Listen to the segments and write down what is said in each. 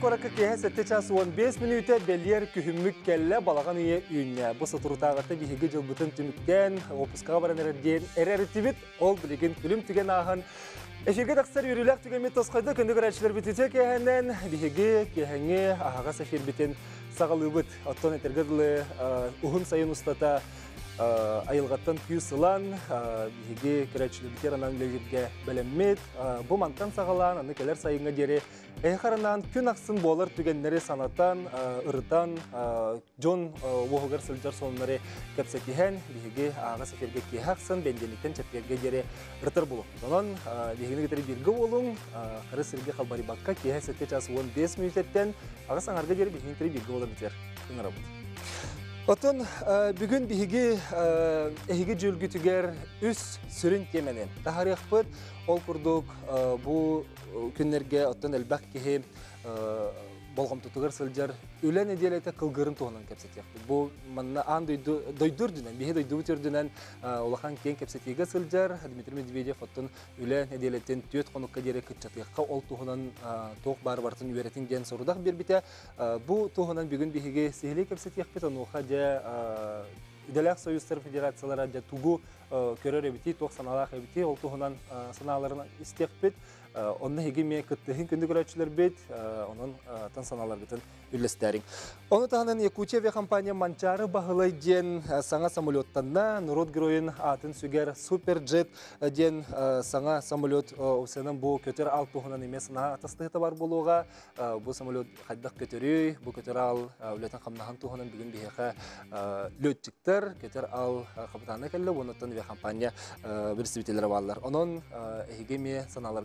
Коракка кеһе 7 час 15 минуте беллер күһүммүк келле балаган ие үйнне. Бу сатурутагаты биһиги жылбытын түмүктен опускага баран ол билеген күлүм түген аһын Эфирге тақсар үріләк түгемет тосқайды күнді көрәтшілер бітіте кәхінен біхеге кәхіңе ағаға сәфер оттон ұстата айылғаттан күй сылан биһиги көрәтшілер анан легерге бәлеммет бұ мантан сағалан аны келер сайынға дере Эйхаранан күн ақсын болар түгеннері санатан, ырытан, жон оғығыр сылжар сонлары кәпсәтіхән, биһиги аға сәферге кейхақсын, бәнденіктен чәпкерге дере ыртыр болу. Донан, биһигini кетері біргі олың, қыры сірге қалбари баққа кейхә сәтте час 15 минуттен, аға саңарға дере биһигini кетері біргі олар бітер. Күн работа. Отон бүгін биһиги эһиги жүлгүтүгер үс сүрүн теменен. Тахарих бут ол курдук бу күннерге оттон элбак кеһи болгом тутугар сылжар үлен эделете кылгырын туһунан кепсетияхты. Бу манна ан дойдур дүнен, биһи дойду дүнен улахан кен кепсетиге сылжар Дмитрий Медведев оттон үлен эделетен төт конукка дере кытчатыякка ол туһунан тоқ бар бартын үеретин ден сорудак бербите. Бу туһунан бүгүн биһиге сехли кепсетияхпет онуха же Иделяк Союзтар Федерациялары же тугу көрөр эбити, тоқ саналақ эбити, ол туһунан саналарына истекпет. Онны хеги ме кыттыхын күнді көрәтшілер бет, onun тан саналар бетін үлестәрін. Оны тағынан Якутия компания Манчары бағылай ден саңа самолеттанна Нурот героин атын сүгер Суперджет ден саңа самолет осының бұл көтер ал туғынан емес на атастығы бар болуға. Бұл самолет қайдақ көтерүй, бұл көтер ал үлетін қамнахан туғынан бүгін бейеқі лөттіктер, көтер ал қапытаны кәлі, онытын компания бірсібетелері балар. Оның хеги ме саналар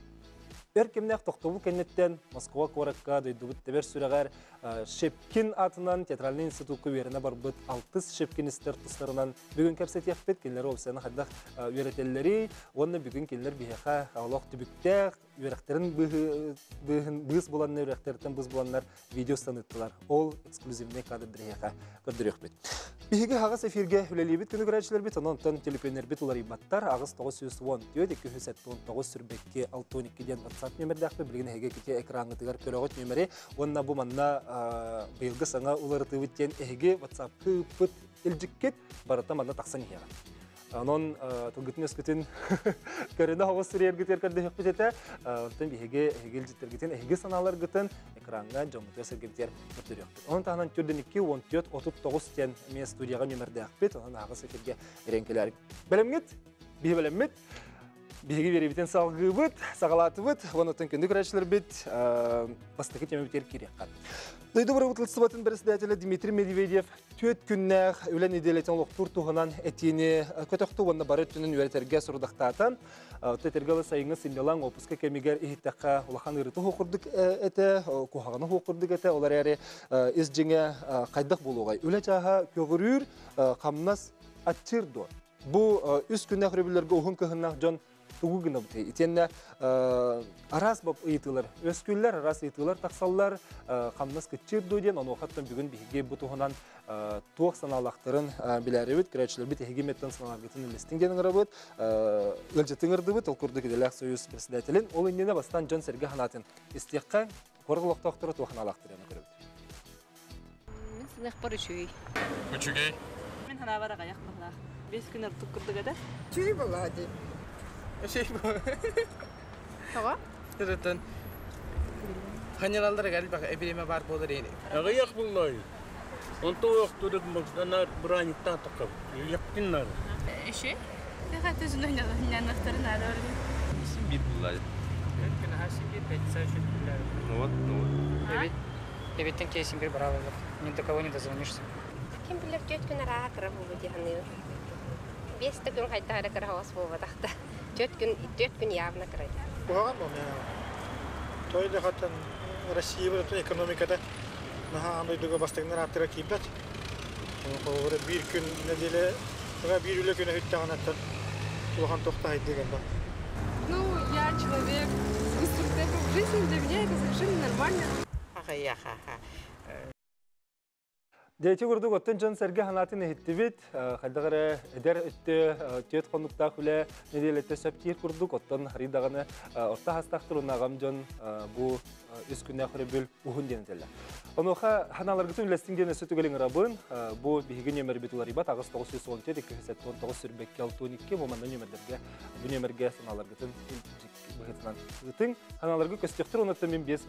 Эр кемнек тоқтову кеннеттен? Москва коракка дойдубут тебер сүрәгәр. Шепкин атынан театральный институтка веріне барбыт алтыс Шепкинистер тұстарынан бүгін кәпсет яқпет келлері олсаны қаддақ үйретелері, онны бүгін келлер бейеқа алоқ түбіктәқ, үйректерін бұғыз боланны үйректерден бұз боланнар видео станыттылар. Ол эксклюзивный кадр бейеқа көрдірек бет. Биһиге хагас эфирге үлелибит күнү көрәчләр бит, онтон телефоннар бит улар ибаттар, агыс 910 төт 279 сүрбекке 612 ден WhatsApp номердәхме билген хеге ките экранны тигәр көрәгөт номере, онна бу манна быелгы саңа улар тыбыттен эге WhatsApp пыт илҗиккет барата манна таксан хия. Анон тугытын өскөтүн көрөндө хогос сүрер гитер кырды хеп битете, онтон биһиге хегел життер гитен эге саналар гытын экранга жомутер сергептер көрдөрөк. Онун тагынан түрдөн 2 14 39 тен мен студияга номерде акпет, онун агыс эфирге эренкелер. Белемгет, бии белеммет. Биһиги беребитен салгыбыт, сагалатыбыт, онотон күндү көрәчләр бит, бастыгы темебитер киреккан. Дойду бір ұтылсыбатын председателі Дмитрий Медведев төт күннәқ өлен иделетен лоқтур туғынан әтені көтіқті онына бары түнін өретерге сұрдықтатан. Тетергалы сайыңы симмелан опуска кемигер ихиттаққа улахан ырыты хоқырдық әті, кухағаны хоқырдық әті, олар әрі из жеңе қайдық болуғай. Өлі жаға көгірір қамнас аттирдо. Бұл үс күннәқ рөбілерге ұғын көхіннақ жон тугугына бute. Итенне арас бап ыйтылар. Өскүлләр арас ыйтылар таксаллар камнас кичир дуден аны хаттан бүгүн биге бу тугынан туак саналактарын биләребит кирәчләр бит хегеметтен саналгытын листинген гырабыт. Өлҗетин гырдыбыт ул курдык деләк союз председателен ул инне бастан Джон Серге ханатын истиякка коргылык доктор туак ханалактыр аны көрөбүт. Мен сынақ бар үшүй. Үчүгей. Мен хана бара гаяк бала. Бес күн артык курдук эде. Чүй болады. Şey bu. Тога? Tırıtın. Hanyalallara gel bak ebirime var bu da yeni. Ағаяқ бұллай. Онто оқтырып мұқтанар браниттан тақып. Яқтиннар. Эше? Я хата зунан нянактарын ада. Исім бір бұллай. Mümkün her şey bir pek sen şu günler. Ну вот, ну вот. Evet. Evetten kesin bir bravo. Ни до кого не дозвонишься. Ким билер бу хавас бу тахта. Төт күн төт күн явна кыра. Бұған бұл мен тойды хатын Россия бір экономикада наха андойдуга бастыгнар аттыра кийпет. Ол bir күн неделе Ага bir үле күнө хүттаган аттан Туған тоқта айт деген бар. Ну, я человек с Жизнь для меня это совершенно нормально. Дети курдук оттон жон серге ханатын эхиттибит, хайдагара эдер өттө төт конуктаа хүлэ неделетте септир курдук оттон харидаганы орта хастахтыр унагам жон бу үс күннә хүребүл ухун денетелле. Онуха ханаларга түнлестин гене сөтү гэлин рабын, бу нөмер битулар ибат агыс 917 279 сүрбекке 62 моманны нөмерлерге бу нөмерге саналарга түн быһытынан тың ханаларга көстөктөр онотта мен бес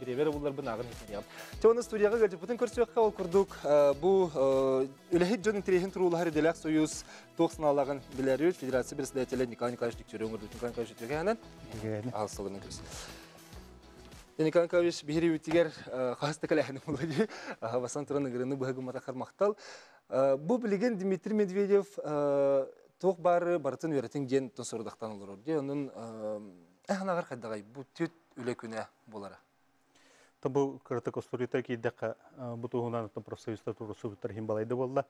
биребер булар бынагын хитиям. Тоны студияга гэлжип бүтүн көрсөккө ол курдук бу үлехит жон интерехин турулары делак союз токсыналаган билери федерация председателі Николай Николаевич Диктерен көрдүк. Николай Николаевич Диктерен ал сылыны көз. Николай Николаевич бихири үтигер хаста калахны булды. Басан тураны гырыны быгы мата кармактал. Бу билеген Дмитрий Медведев ток бары бартын өретин ген тосордактан олор. Де онун эхнагар кайдагай бу төт үле күнә болара. Табу кырты костурита ки дека бутугунан та профсоюзда турусу бутар химбалайды болла.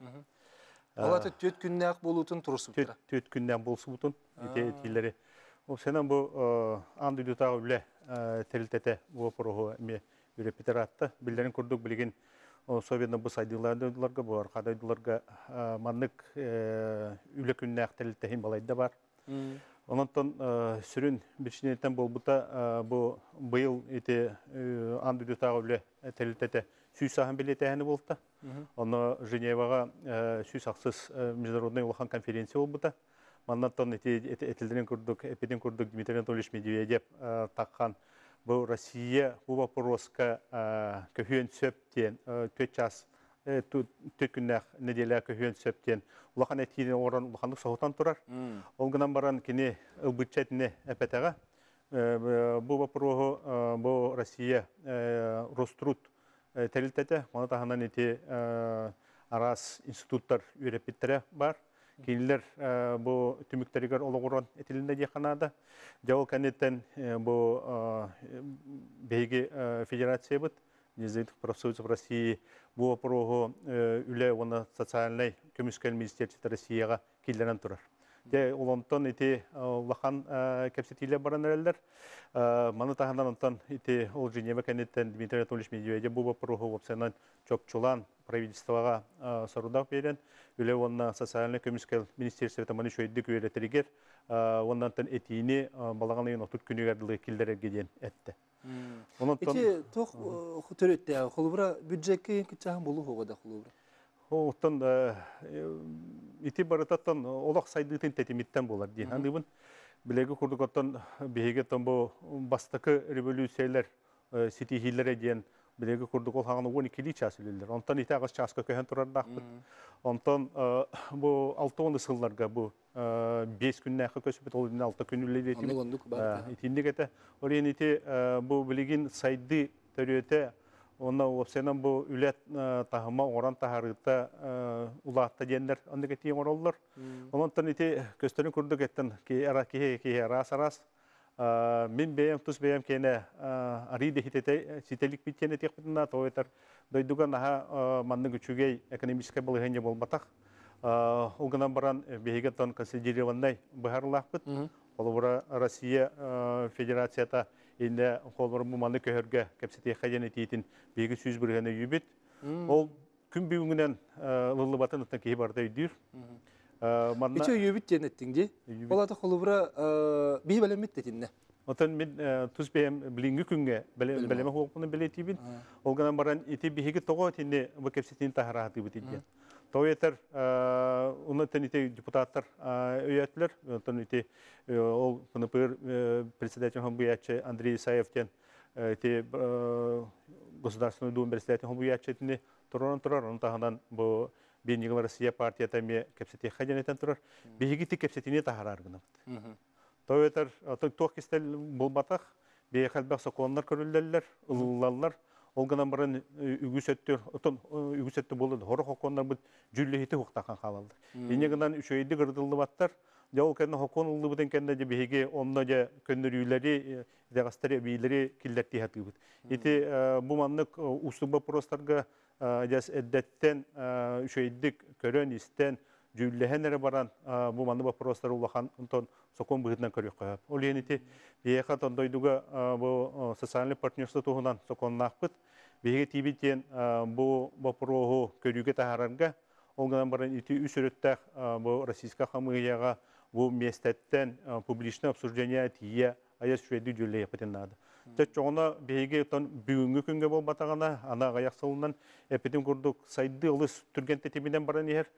Алаты төт күннә ак болутун турусу Төт төт күндән болсу бутун ите тилери. О сенен бу анды дута үле терилтете бу порого ме юрепитератта биллерин курдук билген Советна бу сайдылардыларга бу аркадайларга маннык үле күннә ак терилте химбалайды бар. Ононтон сүрүн бичинетен болбута бу быйыл ите анды дутагы биле телитете сүйс ахан билетехени болта. Оны Женевага сүйс аксыз международный улахан конференция болбута. Маннаттан ите этилдерин курдук, эпиден курдук Дмитрий Анатольевич Медведев таккан бу Россия бу вопроска көһөн сөптен төт час төт күннәк неделя көһөн сөптен улахан этиден оран улахандык соғутан турар. Ол гынан баран кини ылбытчатне эпетега бу вопрогу бу Россия Роструд терилтете, мана таханан ити арас институттар үйрепиттере бар. Кинилер бу түмүктеригер ологорон этилинде дияханада. Жау кәнеттен бу бейги федерация Независимых профсоюзов России бу вопрогу үле оны социальный көмүскел министерство Россияга килдерен турар. Де олонтон ити лахан кепсетиле баран эрелдер. Маны ити ол Женева кенеттен Дмитрий Анатольевич Медведев бу вопрогу вопсенан чокчулан правительствоға сарудақ берен, үле онна социальный көміскел министерство таманы тан этиini балаған үйін отут күнігерділі келдерерге ден әтті. Ити тох төрөттө холбура бюджетке кичахан болу хогода холбура. Оттан ити барытаттан олақ сайдытын тетимиттен болар дейін. Андыбын білегі күрдік оттан бейге тамбо бастакы революциялар ситихилere дейін билеги курдук ол хаганы 12 час үлелер. Онтан ите агыс часка көһен турар дакпыт. Онтан бу 6 сылларга бу 5 күннәхе көсүбүт ол 6 күн үлелер. Аны гондук бар. Итиндигете орен ите бу билигин сайды төрөтө Онна опсенан бу үлет тахыма оран тахарыта улаатта дендер андыга тиң ороллар. Онтан ите көстөрүн курдук еттен ки ара ки ки арас арас Мен бәйем, тұс бәйем кені ариде хитете сителік биттені текпітіна товетар дойдуга наха манның үчүгей экономическай болыгенде болбатақ. Олгынан баран бейге тон консолидированный бахарлахпыт. Ол бура Россия Федерацията инде холбор бу манны көһөргө кепсете хажаны тиитин бейге сүз биргене юбит. Ол күн бүгүнен лылы батын утан кии барда үйдүр. Манна Иче юбит денеттиңди. Олата холбура бии белемит детинне. Отан мен туз бем билинги күнгө белеме хокуну белетибин. Олганан баран ити биһиги того тинне бу кепсетин тахараты битиген. Тоетер уны тените депутаттар ити ол председатель Хомбуяче Андрей Исаевтен ити государственный дум председатель таханан бу Бенигал Россия партия таме кепсети хадянетен турар. Биһиги ти кепсетине тахарар гына. Товетер тох кистел булбатах бейхалбак соконнар көрүлләлләр, ылыллаллар. Ол гынан баран үгүсөттөр, отон үгүсөттө болду. Хорох оконнар бут жүллехите хуктакан халалды. Эне гынан үчөйдү гырдылды баттар. Жол кенне хокон улды бутен кенне же биһиги онно же көннөрүләри, дагастары бийлери киллерти хатыбыт. Ити бу маннык усуба простарга жас эддеттен үчөйдүк көрөн истен жүлләһен баран а, бу манны вопростар улахан онтон сокон быгытынан көрөк кояп. Ол енити биэха тондойдуга бу социальный партнерство туһунан соконнакпыт. Биэге тибитен бу вопросу көрүгө тахаранга Олган баран ити үс өрөттәк бу российска хамыяга бу местеттен публичное обсуждение тие аяс шведи жүлле япытынады. Төт жоғына бейге тон бүгінгі күнге бол батағана, ана аяқ салынан әпетім күрдік сайды ұлыс түрген тетемеден баран ехер.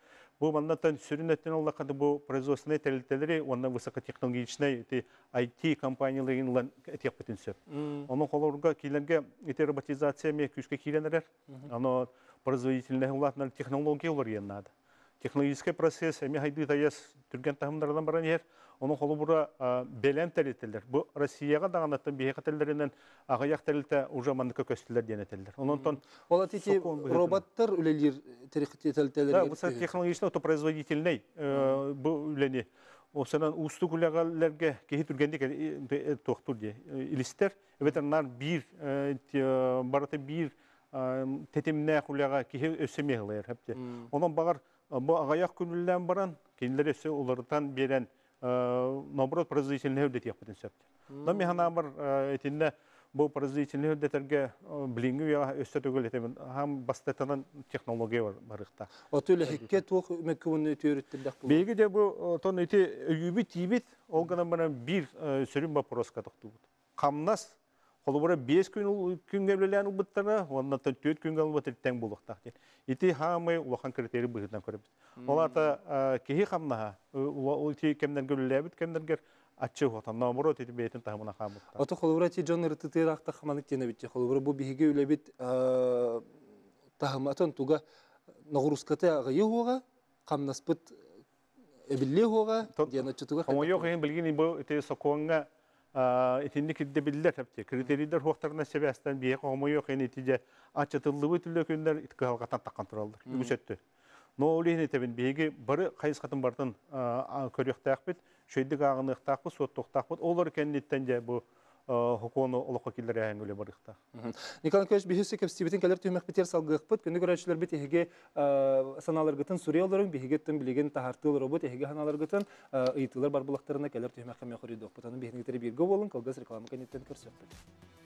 Бұл маннаттан сүрін әттен олла қады бұл производственный тәрілтелері, онна высокотехнологичный эти IT компанияларын лан әтек бітін сөп. Оның қолырға кейлерге эти роботизация ме күшке кейленерер. Ано производительный улатынан технология олар еннады. Технологический процесс, эми хайды таяс түрген тахымдардан баран ехер. Оның қолы бұра белен тәрелтелер. Бұл Россияға дағанаттан бейхе тәрелерінен ағаяқ тәрелті уже мандықы көстілер ден етелер. Онын Ол атити Сокон быһытын. роботтар үлелер тарихи Да, тәлтәләр. бұл технологично то производительный бұл үлені. Осынан усты күләгәләргә кеһи түргәндә тохтур ди. Илистер ветеринар бир э, те- барыты бир тетемнә күләгә кеһи өсемәләр хәпте. Онан багар бу агаяк күнүллән баран кинләр өсе улардан берен наоборот производительный хөдәт япытын сәпте. Но механа бар этинне бу производительный хөдәтәргә билинге я өстә түгел этем. Һәм бастатан технология бар барыкта. Отуле хикке тух меккун төрүттүрдәк бу. Беги де бу тон ити үйүбү тибит ол гана бана бир сөрүн вопроска токтубут. Камнас холобора 5 күн күнгө белән убыттара, онда 4 күнгө алып тең булыктак. Ити хамы улахан критерий быгыдан көрөбүз. Оларда кеһи камнаха, ул ити кемден гөлләбит, кемден ачы хотан наоборот ити бетин тахмана хамык. Ото холбура ти жон рытытыр акта хаманык тене бит. Холбура бу биһиге үлебит тахматон туга нагрузката гыйыга камнаспыт эбилле хога дияна чутуга. De biller hepti. Kriteriyler hoqtarına sebestten bir ama yok en itice açıtıllığı türlü günler itki halkatan takkan turaldır. Ügüsettü. No olihini tebin bigi barı kayıs katın bardan körüyük taqbit, şöydük ağını taqbit, sottuk taqbit. Olur kenditten de bu hukunu olukka killer ähengöle barıqta. Николай Николаевич биһисе кепстибитин келер түймәк битер салгыхпыт. Күнү көрәчләр бит иһиге саналар гытын сурыяларын биһиге тын билеген тахартыл робот иһиге ханалар гытын ыйтылар бар булактарына хәм яхыры док. Бутаны биһиге тери бирге болын, калгас реклама кенеттен көрсөкпүт.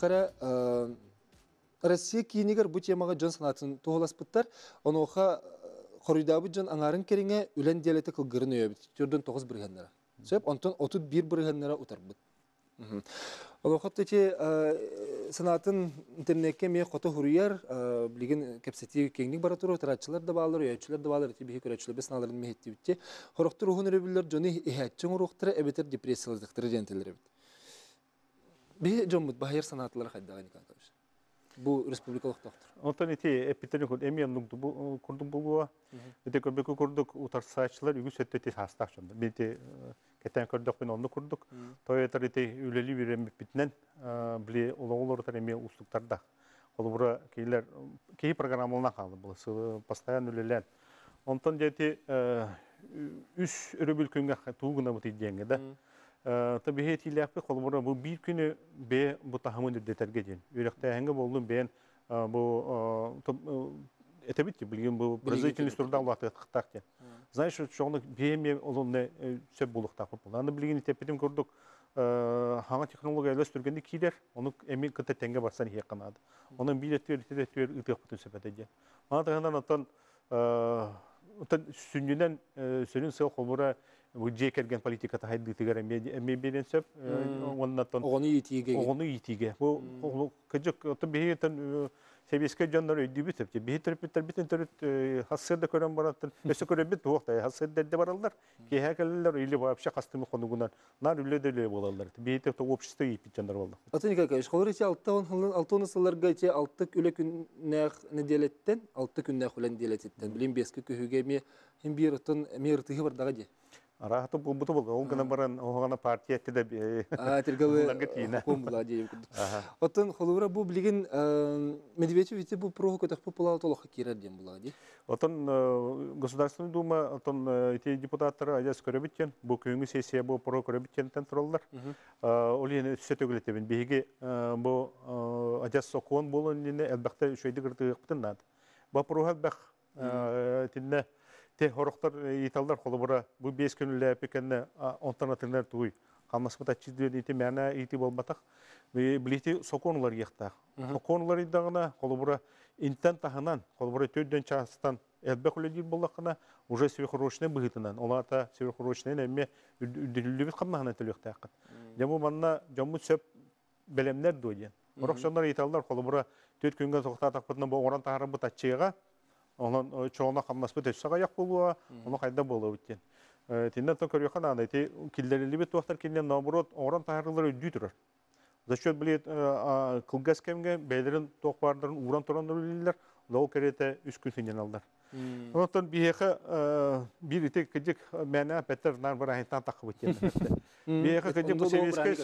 кара Россия кийинигер бу темага жон санатын туғыласпыттар, оноха хоридабы жон аңарын кереңе үлен диалеті кылгырын өйөбіт, түрден тоғыз біргенлері. Сөп, онтон отут бир біргенлері утарбыт. Оноха тети санатын интернетке ме қоты хуруяр, билеген кепсети кеңник бара туру, таратчылар да балар, өйөчүлер да балар, эти бихи көрөчүлер бес наларын мехетти битти. Хорохтур ухун өрөбүлөр жоны ихәтчен урухтары, эбетер депрессиялыктары дентелер бит. Би жоммут бахайыр санатлар хайдаган икән кабыш. Бу республикалык доктор. Онтан ити эпитени код эмиен курдум булуа. Эте көрбекө курдук утарсачлар үгү сөттөти хастак жонда. Бити кетен көрдүк мен онду курдук. Тойтар ити үлели бирем битнен били улоолор эми устуктарда. Ол бура кейлер кей программаларына калды бул постоянно үлелен. Онтан жети үш өрөбүл күнгө туугуна бут идеңге да. Tabii heti ilapı kolumura bu bir günü be bu tahmin edilirge diyen. Yürekte hangi boldum ben bu etebit bilgin bu производительность труда улаты кыттак diyen. Знаешь, что teknolojiyle sürgende kiler, onu emin kıta tenge barsan hiye kanadı. Onun bir etüyor, etüyor, etüyor, ıtık bütün sepet ediyen. Bana da hemen atan, atan sünnüden, sünün sığ kolumura bu жекерген политиката хайды тигер эме берен сөп оннан Оғаны етиге. огону итиге бу кыжык то бейтен себеске жандар өйді бит тепте бихи төрөпүттер битин төрөт хассырда көрөн бараттыр өсө көрөбүт туокта хассырдерде баралдар кеһә келелер или вообще кастымы конугунан нар үлөдөлө болалар бихи то общество ипит жандар болду Атын никакай, школар ити алтын ысыларга ити алты күле күннәх неделеттен, алты күннәх үлен делеттен. Билин беске күхүге ми хим бир ытын мир тыгы бардага же. Арахты бу буту болго ол гана баран партия А тергавы Уларга тиина. хом була же. Атын холура бу билигин Медведев ити бу прого көтөх попула толох кирер дем була ди. Государственный дума, отон эти депутаттары ажас көрөбүттен, бу күнгү сессия бу про көрөбүттен тураллар. Ол эне түсө төгүлөтөбүн. Биги бу сокон. Бу тинне те хороктор италдар холобура бу бес күнүлө пекенне онтана тынар туй. Хамаспыт ачыдыр ити мәна ити болбатак. Билити соконлар яктак. Соконлар идагына холобура интен тахынан, холобура төддөн частан элбек үледир боллакына уже сверхурочный быгытынан. Олата сверхурочный эме үдүлүбүт камнахана төлөктак. Жаму манна жаму сөп белемнер дойден. Орокшондар италдар холобура төт күнгө токтатак бутна бу оран тахары бут Онон чоона камнаспыт өссага як болуа, оны кайда болуа биттен. Тиннен то көрөкан аны ти килдерилибит туактар кинен наоборот оран тахарлар өдү турар. За счет билет кылгас кемге бейлерин токпардарын уран туран үлелер, лол керете үс күн синен алдар. Онтон биеха бир ите кыжык мәна петер нар биттен. Биеха бу Советский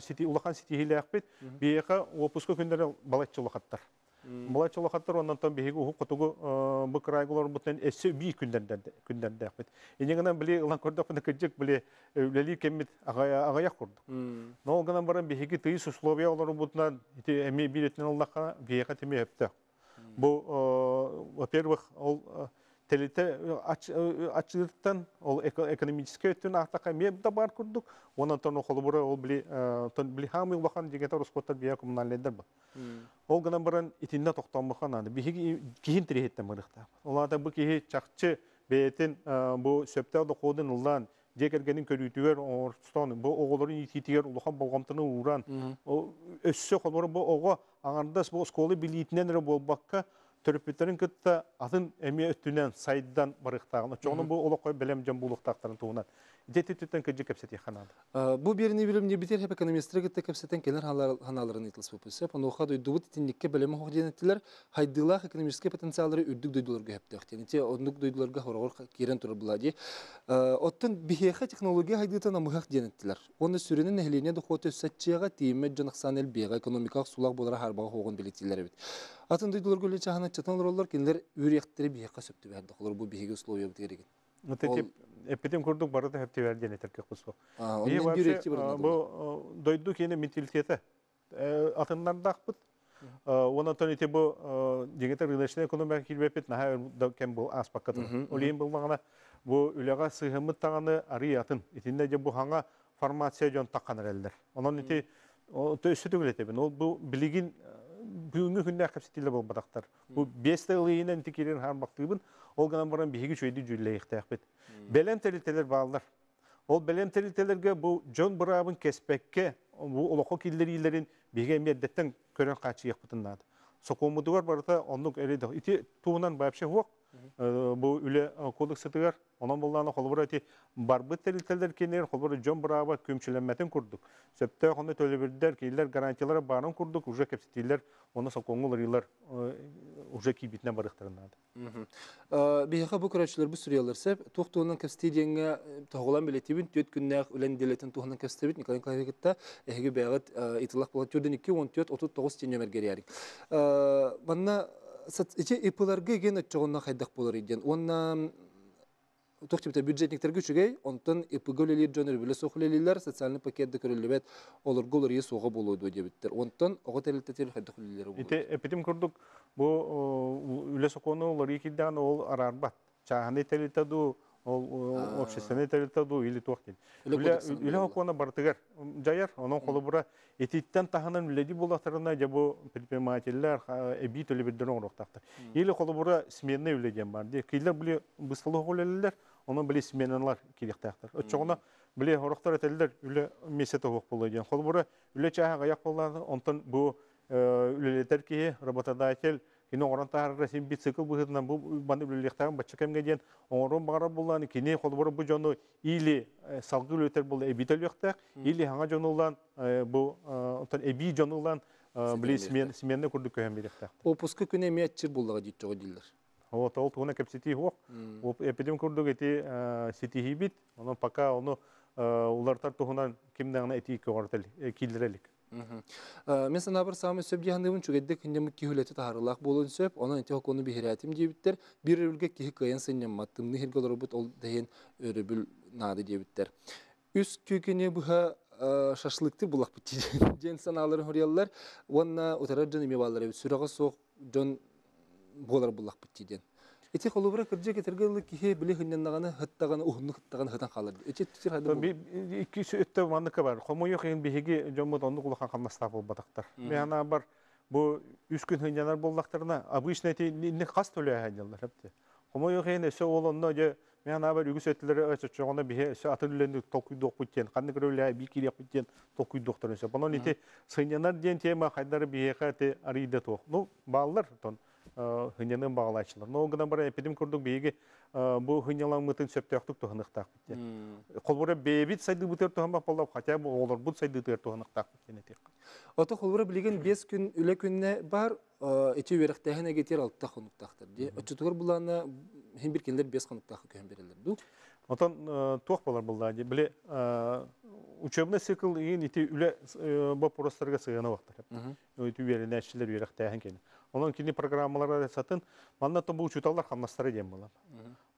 сити улахан сити хилякпет, биеха опуска күндер балаччылыктар. Балаччылыктар ондан тон биеге уху котугу бу крайгулар бутен эссе би үлели кемит агая агая. Но гынан баран биеге тыйыс условия олар бутнан эми теме. Бу, во-первых, ол телите ачырттан ол экономический өттүн артака мем да бар курдук. Онан тон холбура ол били тон били хамы улахан дегете роскоттар бия коммунальныйдар ба. Ол гынан баран итинне токтонмахан аны биги кихин тирехеттен барыкта. Оларда бу кихи чакчы бетин бу сөптө да кодун улан декергенин көрүтүгөр орстон бу оголорун ититигер улахан болгомтуну уран өссө холбору бу ого аңардас бу сколы билитинен болбакка төрөпүттерин кытта атын эме өттүнен сайдан барыктагын чону бу олокой белем жам булуктактарын туунан жетитүттен кыжы кепсети ханады Бу берни билим не битер хеп экономисттер гытта кепсетен келер ханаларын итилс попусе. Пануха дойдубут тинникке белеме хохденеттилер хайдылах экономический потенциаллары үддүк дойдуларга хептек. Тенете ондук дойдуларга хорогор кирен турар булади. Оттон бихеха технология хайдытан амыхак денеттилер. Оны сүренен нехлене де хот өссәтчега тиме жанаксан эл бега экономикалык сулак болара харбага хогон билетилер бит. Атын дойдулар гөле чахана чатан роллар кинлер үректери бихеха сөптү берди. Холор бу бихеге условия битереген. Өтетип эпитим курдук барыта хепти берден этерке кусу. А, И онун вообще биректи а, бу дойду кene менталитети атындан дакпыт. Онан тон ите бу дегете рыночный экономика килбепет на да кем бу аспакка. Олин булмагана бу үлега сыгымыт таганы ари атын. Бу ханга формация жон төсү түгүлетебин. Ол бу билигин бүгүнгү күндө капситиле болбадактар. Бу 5 ылыйынан тикерин харбактыбын. Ол гана баран биги чөйдү жүллейхтәкбет. Белем телителер балдар. Ол белем телителерге бу жон бурабын кеспекке бу олоко киллерилерин биге меддеттен көрөн качы якпытыннады. Сокомудугар барыта. Ити туунан. Бу үле кодексетигер онон болланы холбура ити барбыт телителер кенер холбура жон бураба көмчүлөнмөтүн курдук. Сөптө хоны төлөбүрдер киллер гарантиялары барын курдук уже кепситилер оны сокоңулар илер уже кибитне барыктырынады. Бияха бу көрәчләр бу сүриялар сәп тохтуның кастидиянга тагылан билетибин төт күннәк үлән дилетен тухның кастебит Николай Николаевичта эһиге бәгат итилак була түрден 2 14 39 тен нөмер гәряри. Манна иче ипыларга ген отчогонна хайдак булыр иден. Онна тохтибите бюджетниктерге үчүгей, онтон ипыгөлелер жөнөр биле сохлелер социальный пакетте көрүлөбөт олар голор ие сога болуду дебиттер. Онтон ого телеттер хайдак хүлелер. Ите эпитим курдук бу үле сокону олар ол арарбат. Ол общественный телитаду или тохтин. Үле окона бартыгар жаяр, онон колу бура этиттен таханын үледи булактарына же бу предпринимательлер эби төлөбүддөрүн ороктактар. Или колу бура сменный үледен бар. Ди килер биле быстылы голелер, онон биле сменалар киректактар. Өчөгөнө биле ороктор этелдер үле месете ок болду. Колу бура үле чаага аяк болду, онтон бу үлелетер киһи работодатель кини оңорон таарыра син бит цикл быһытынан бу баны үлелехтаган бачча кемге диен оңорон багара буллан кини холбор бу жону или салгы үлетер бул эбител яктак или хаңа жонулан бу отон эби жонулан били смен сменне курдук көһөн беректак Опуска күнэ миятчы буллага дит жого дилер. вот ол туна кепсити ол эпидем курдук эти ситихи бит оно пока оно улартар туһунан кимдагына эти когортел килдерелик Мен сана бір самы сөп дияндыбын чүгедде күндемі кихулеті тахарылақ болын сөп, онан ити хокону бихирятим дебіттер, бір өрге кихи кайын сынням маттымны хиргал робот ол дейін өрөбүл нады дебіттер. Үс күкіне бұха шашлыкты булак битти. Ден саналарын хориялар, онна утара жан име балары сүрага соқ жон болар булак битти ден. Эти холубра кыржа кетергелы кихи биле хыннанаганы хыттаганы ухунны хыттаганы хытан калыр. Эти тир хады би iki өттө манныка бар. Хомо yok ен биһиги жоммут онну кулахан камнаста бул батактар механа бар бу үс күн хынянар боллактарына обычно эти не кас төлө ханялар хепти хомо yok ен эсө ол онно же механа бар үгүс өттүлөр өчө чоңона бихе канды көрөлө эсө бонон ити сынянар ден тема бихе тох ну балалар тон. Хынянын багалачылар но гына бар эпидем курдук биги бу хынялан мытын сөптөктүк тухыныктак бит колбура бебит сайды бутер тухамак болдап хотя бы олар бут сайды Ото холбура билеген 5 күн үле күнне бар, эти верехтәһенә гетер алтта хонуктактыр. Ди, очутугар буланы һәм бер кендер 5 хонуктакка көм берелер. Ду. отон туох болар булда биле учебный цикл Онон кини программалар сатын манна то бу учуталлар хамнастары дем булар.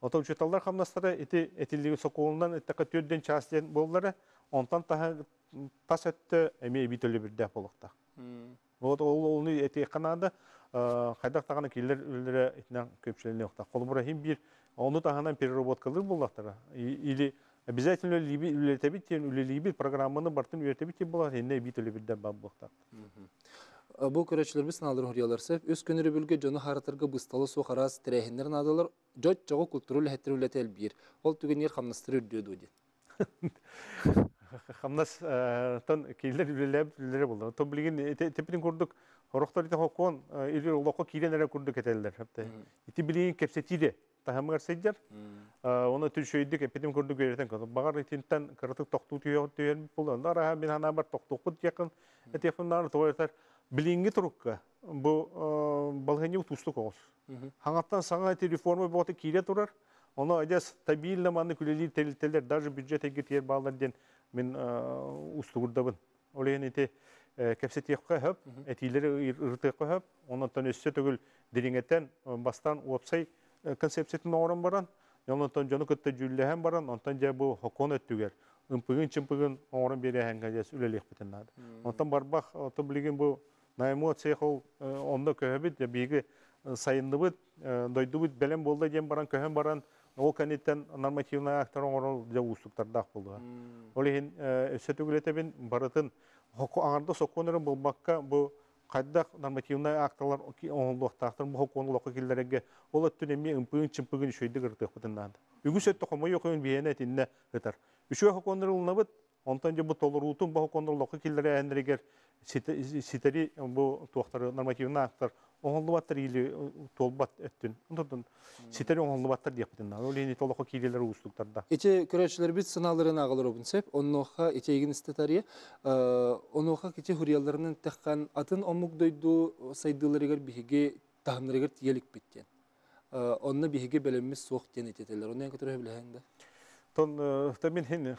Ото учуталлар хамнастары эти этилиги соколунан эттека төрден частен боллары, онтан таһа тас өттө эми битөлө бирдә болукта. Вот ол олны эти канада хайдак таганы киллер үлләре итнән көпчүлүнө окта. Колбура хим бир оны тагынан переработкалар буллактар. Или обязательно либи үлетебит үлелиби программаны бартын үлетебит булар, энне битөлө бирдә болукта. Бу көрөчлөр бис налар хориялар сеп, өс күнүрү бүлгө жону харатырга бысталы су харас тирехиндер надалар, жот жого культурул хеттер үлетел бир. Ол түгенер хамнастыр үрдү ди. Хамнас тон килер үлелеп үлелер булды. То билген тепин курдук Хорохтор ите хокон или улоко киренере курдук этелдер. Хепте. Ити билген кепсетиде. Тахамгар седжер. Оны түшөйдүк эпидем курдук беретен кыз. Багар итинтен кыртык токту түйө түйөн булды. Нара мен ана бар якын. Билинги турукка бу балгани тустук оос. Хаңаттан саңа эти реформа боты кире турар. Оны адас стабильно маны күлели телтелер даже бюджет эги тер балдар ден мен устугурдабын. Олен эти кепсет якка хөп, этилери ыртыкка хөп, онтан өссө төгүл дириңеттен бастан опсай концепциятын орын баран. Онтан жону кытта жүлләһән баран, онтан жа бу хокон өттүгер. Импыгын чимпыгын орын берәһән гәҗәс үлелек битен нады. Онтан барбах, ото билген бу на эмоция хол онда көһөбүт я биги сайындыбыт дойдубут белем болду дем баран көһөн баран ол канеттен нормативный актор оңорол жа устуктардак болду. Ол ehen өсөтүгүлетебин барытын аңарда сокконорун болбакка бу кайдак нормативный акторлар оңолуктактыр бу хокконлукка килдереге ол өттүн эми ымпыгын чымпыгын шөйдүк ыртыкпытыннан үгүс өттө комой окуйун биене тинне ытар үшө хокконорулнабыт онтан же бу толорутун бу хокконлукка килдере энергер ситери бу туактары нормативный актор оңолубаттар или толбат өттүн онтон ситери оңолубаттар диэпитин ол эни толоко киилелер устуктарда Эти көрөчлөр бит сыналарын агалар обун сеп, онноха итегин истатария, онноха кити хурияларынын теккан атын омук дойду сайдыларыгар биһиге тахымнарыгар тиелик биттен. Онны биһиге белеммис суох тен итетелер. Оннан көтөрө билеһенде. Тон тамин хин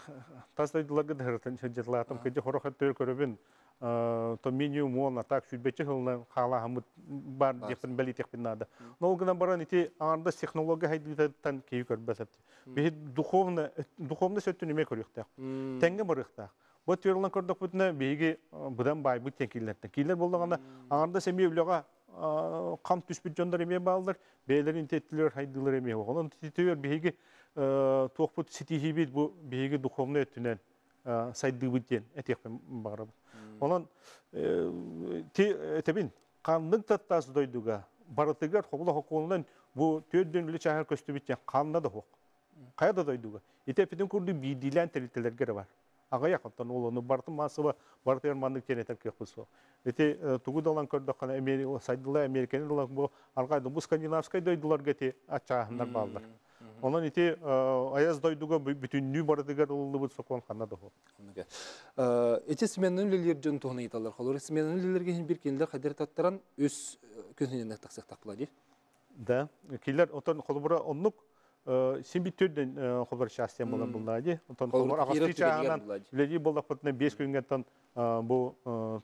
тастайдыларга дыртын жатлатым кеже хорохат төр көрөбүн то минимум он атак сүрбече хылна хала хамыт бар депен бели текпин нада но гына баран ити анда технология хайдытан кей көрбөсөт би духовно духовно сөттүн эме көрүктак тенге барыкта бу терлан көрдүк бүтүнө биги будан бай бут килерде килер болгона анда семья кам түспүт жондар эме баалдар бээлерин теттилер хайдылар эме онун титер биги туокпут ситихибит бу биги духовно өттүнөн. Сайдыбыттен этекпен багырып Онан ти этебин кандык таттас дойдуга барытыгар хобула хоколунан бу төрдөн үле чахар көстүбүттен канна да хок. Каяда дойдуга. Ите пидин курду бидилен телителерге бар. агаяк оттон ол оны барты масыба бартыр мандык тенетер кепсо эти көрдөх кана америка сайдыла американы далан бу аргайды бу скандинавскай дойдулар гети ачаахындар баалдар онон ити аяз дойдуга бүтүннүү бардыгар уллубут сокон хана дохо Эти сменный лилер жон туһна италар. Холор сменный лилерге хин бир киндер хадер таттаран өс күнһенен таксак такла ди. да. Килер отон холбура оннук симбиттөрдөн холбур шастен болан булдади отон холбур агасты булдади. леди болдак путна 5 күнгөн тон бу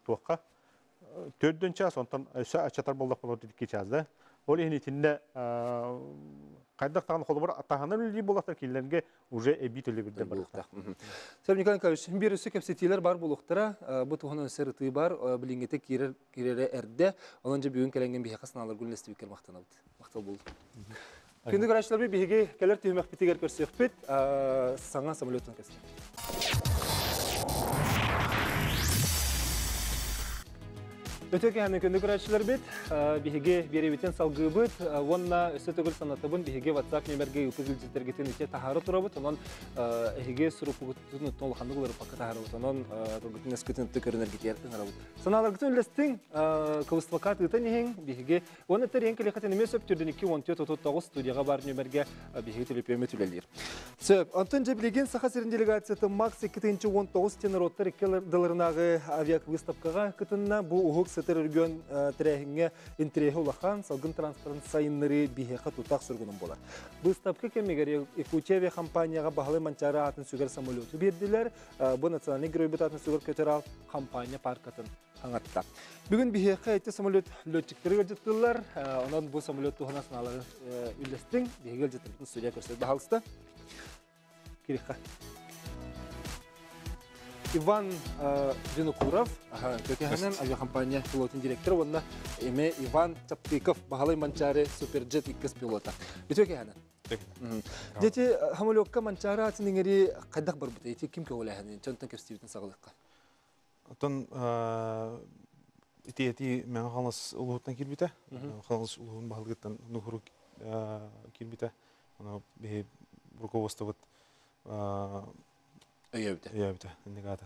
туакка. Төрдөн час онтон ачатар болдак болот дикки час да. Ол тинде кайдак таган холбур атаханын леди болактар киллерге уже эби төлө бирде бар Сәб Николай Николаевич, бир өсө кепсетилер бар булуктара, бу туһна серты бар, билингете кирер кирере эрде, онан же бүгүн келенген бихе касналар гүлнести бикер мактанабыт. Мактал булды. Күндү көрәчләр би биһиге келер түймәк битигер көрсөкпит, саңа самолеттан кесте. Өтөке хәне күндү көрәчләр бит, биһиге беребитен салгы бит, онна өсө төгүл санатыбын биһиге WhatsApp номерге үпүзүл җитергетен ите тахары тахары бут, онон тогутун эскетен төкөрнер гитер арабыт. Саналар оны өптүрдүн 2 14 39 студияга бар телефон өтүлелер. Сөп, саха делегацияты Макс 2-19 тенороттар 2 долларынагы авиак кытынна бу ухук сетер үргөн тирәһиңе интереһе улахан салгын транспорт сайыннары биһеха тутак сүргүнүн болар. Выставка кемегер Якутия компанияга баһалы манчара атын сүгер самолеты бердилер. Бу национальный герой атын сүгер көтөрал компания паркатын аңатта. Бүгүн биһеха эти самолет летчиктери жыттылар. Онан бу самолет тухана сыналары үлестин биһегел жыттырдын студия көрсөтүп халыста. Кирихка. Иван Винокуров, көкеһенен авиакомпания пилотын директоры, онда эме Иван Чаптыков, бахалай манчаре суперджет иккес пилота. Битөкеһенен. Дети хамолокка манчара атыныңери кайдак бар бут. Эти ким көләһен? Чонтан кепстибитин сагалыкка. Отон ити ити мен халас улуттан кирбите. Халас улуун баалгыттан нухуру кирбите. Ана бе руководство Өйөбүтэ. я бите негата.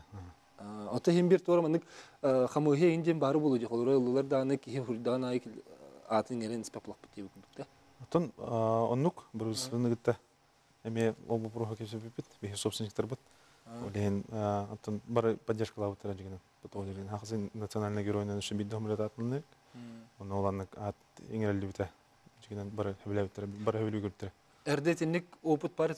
Ота хим бир тора манык хамыһе инден бары болу же холора улар даны ки хурдан ай атын ерен спаплак бите бүкүндө. Отон оннук. Эме бит, собственниктер бит. Олен поддержка. Потом национальный бит ат бите. Эрдетинник опыт бар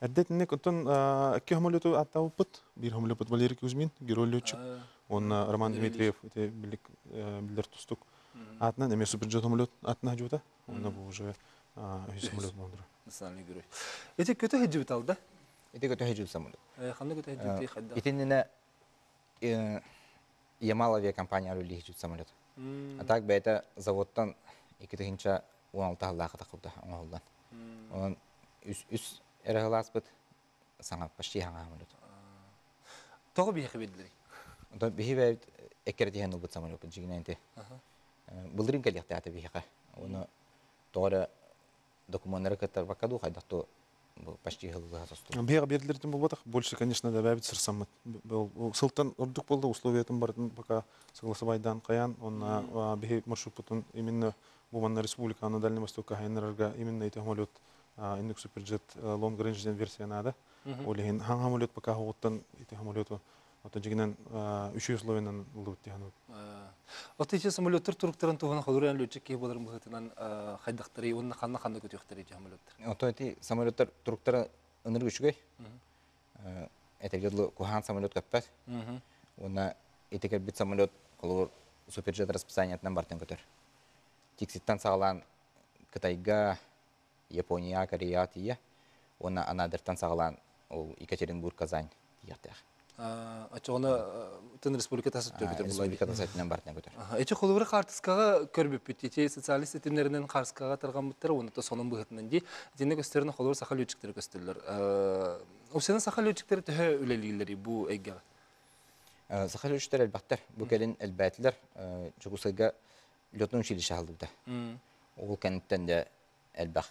суду. Әдетінек отон әкке атта бір хамолет Валерий Кузьмин, герой летчик, он Роман Дмитриев, это билик билер тустук. Атна, неме суперджет хамолет атна жута, он бұл уже үз хамолет болдыр. Национальный герой. Эти көтө хеджи бит алда. Ити көтө хеджу самолет. Ханны көтө хеджи бит хадда. Итинне Ямал авиакомпания самолет. А так бәйті заводтан 2016 аллаға тақылды оңғылдан. Onun üs üs başti hanga hamlet. Тогы бихе биддери. Onda bihi ve eker dihen ubut samalo pun jigna inte. Bulrin kali yakta ate bihi ka. Onu doğru документтары каттар бакаду хайдату почти хылга состу. Бега бердилерден болбатак, больше, конечно, да бәбит сырсаммыт. Ол сылтан ордук болды, условиятын бардын пока согласовайдан каян, он беги маршрут потом именно Буманна республика на Дальнем Востоке хайнерга именно эти самолет индекс суперджет лонг рейндж версия надо. Олеген хан самолет пока хоттан эти самолету ото жигинен үчү условиянан улут тиханут. Отычы самолеттер туруктарын туган холуран лөчек ке болар мөхөтүнөн хайдактары, онна ханна ханна көтөктөр самолеттер. Ото эти самолеттер туруктары ыныр күчүгөй. Этергедлу кухан самолет каппат. Уна этекер бит самолет колор суперджет расписаниятынан бартын көтөр. Тикситтан сағалан Кытайга, Япония, Корея тия. Уна анадыртан сағалан ол Екатеринбург, Казань тияқтақ. Ачоғына Тын Республика тасып төкөтөр булай. Республикада сайтынан бартын көтөр. Эче холуры картыскага көрбүп бит. Эче социалист этимнеринен картыскага тарган буттар, оны сонун быгытынан ди. Дине көстөрүн холур саха лөчүктөр көстөрлөр. Осенен саха лөчүктөр төһө үлелилери бу эйга. Саха лөчүктөр элбаттар. Бу келин элбәтлер жугусайга лётун училище алды да. Ол кенттен де элбах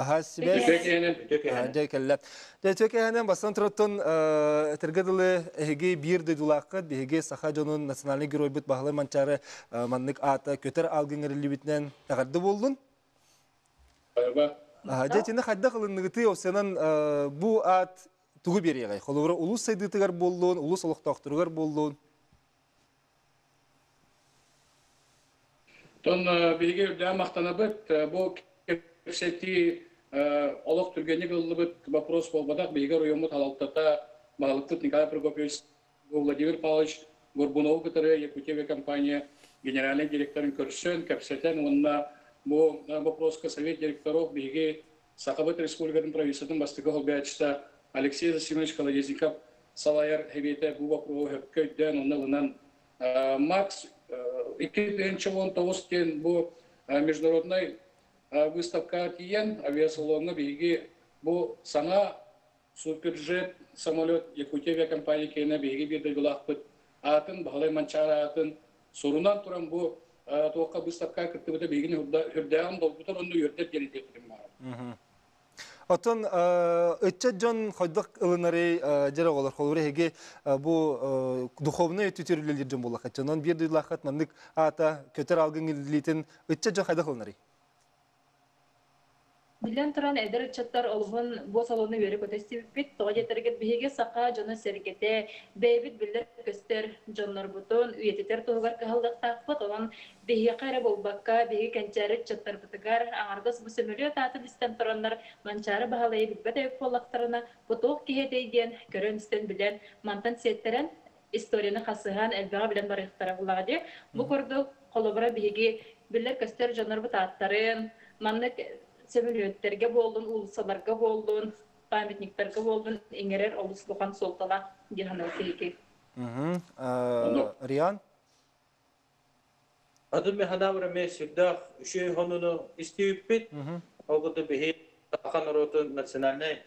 Аха, сибәс. Жай кәллә. Жай төке хәнән бастан тороттон тергедылы эһиге бир дедулакка биһиге саха жонун национальный герой бит баһлы манчары маннык ата көтер тагарды болдун. Хадда осенан бу ат тугу берегай. Холовра улус сайдытыгар болдун, улус болдун. Тон бу кепсети олох түргені бит вопрос болбадак биге районму талалтата малыктык Николай Прокопьевич Владимир Павлович Горбунов кытыры Якутия компания генеральный директорын көрсөн кепсетен онна бу вопроска совет директоров биге Сахабыт Республикатын правительствотун бастыгы холбячта Алексей Засимович Колодезников салайар хебете бу вопросы хөккөйдөн онна Макс 2019 кен бу э, международный э, выставка тиен авиасалонны биги бу саңа суперджет самолет Якутия компания кене биги бирде булакпыт атын баһалай манчара атын сорунан туран бу э, туакка выставка кыттыбыта бигини хүрдән долбутар онны келите турым бар. Отон өтче жон хойдық ылынары жара олар холуре хеге бу духовный түтүрүлелер жон боллакат. Жонон бир дыйлакат мандык ата көтөр алгын илитин өтче жон хайдак ылынары. Билен туран эдер чаттар олбун бу салонны бери көтөстүбүт, тога жетергет биһиге сака жону сергете, бейбит биллер көстер жоннор бутун, уететер тугар калдыктакпыт, онан биһиге кайра болбакка, биһиге кенчари чаттар бутыгар, аңаргас бу сөмөлү таты дистен тураннар манчары баһалай билбет эп боллактарына бутук киһетейден көрөн истен билен мантан сеттерен историяны хасыган элбага билен барыктара булагы. Бу көрдүк колобра биһиге биллер көстер жоннор бутаттарын, маннык сөмөлөттерге болдун, улусаларга болдун, памятниктерге болдун, эңерер олус буган солтала дихана сейки. Риан? Адым ме ханавра ме сирдах үшөй хонуну истиюппит. Огуду бихи тақан роту национальный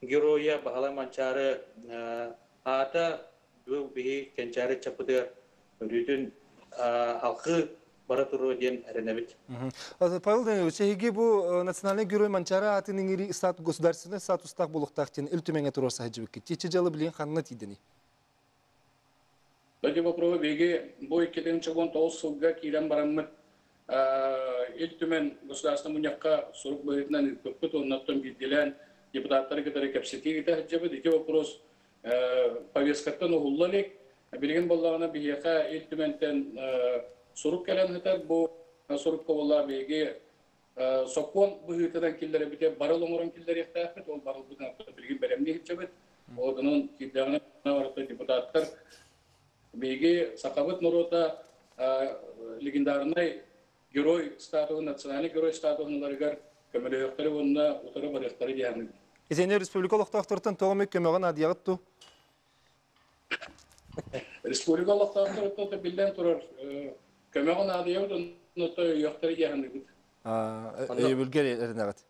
героя бахала манчары ата бу бихи кенчары чапыдыр үрүтүн алкы бара туру ден эренебит. Павел Данилович, хеге бу национальный герой манчара атын ингери статус государственный статустак болуктактен илтүмеңе тураса хаҗыбык. Тече жалы билен ханна тидени. Беги бой кетен чагон тоос сылга кирен бараммыт ил түмен государственный мунякка сурук быйтынан көпкөт оннаттан билдилен депутаттар кетері кепсети кете хаджабы дики вопрос повесткаттан угуллалик билген боллагана бияка хатар бу сурук ковалла беги соккон быйтынан киллери бите барыл оңорон киллери яктаапет ол барыл бутан билген беремни хиджабыт одунун киддагына барыта депутаттар беги сакабыт нурота легендарный герой статуы национальный герой статуыналарыгар көмөлөйөктөрү онна утары барыктары Изене республикалык тактыртан тогымек көмөгөн адиягытту. республикалык тактыртта билден турар көмөгөн адыябыт онното өйөктөрү дияны Өйбүлгер эрнагат.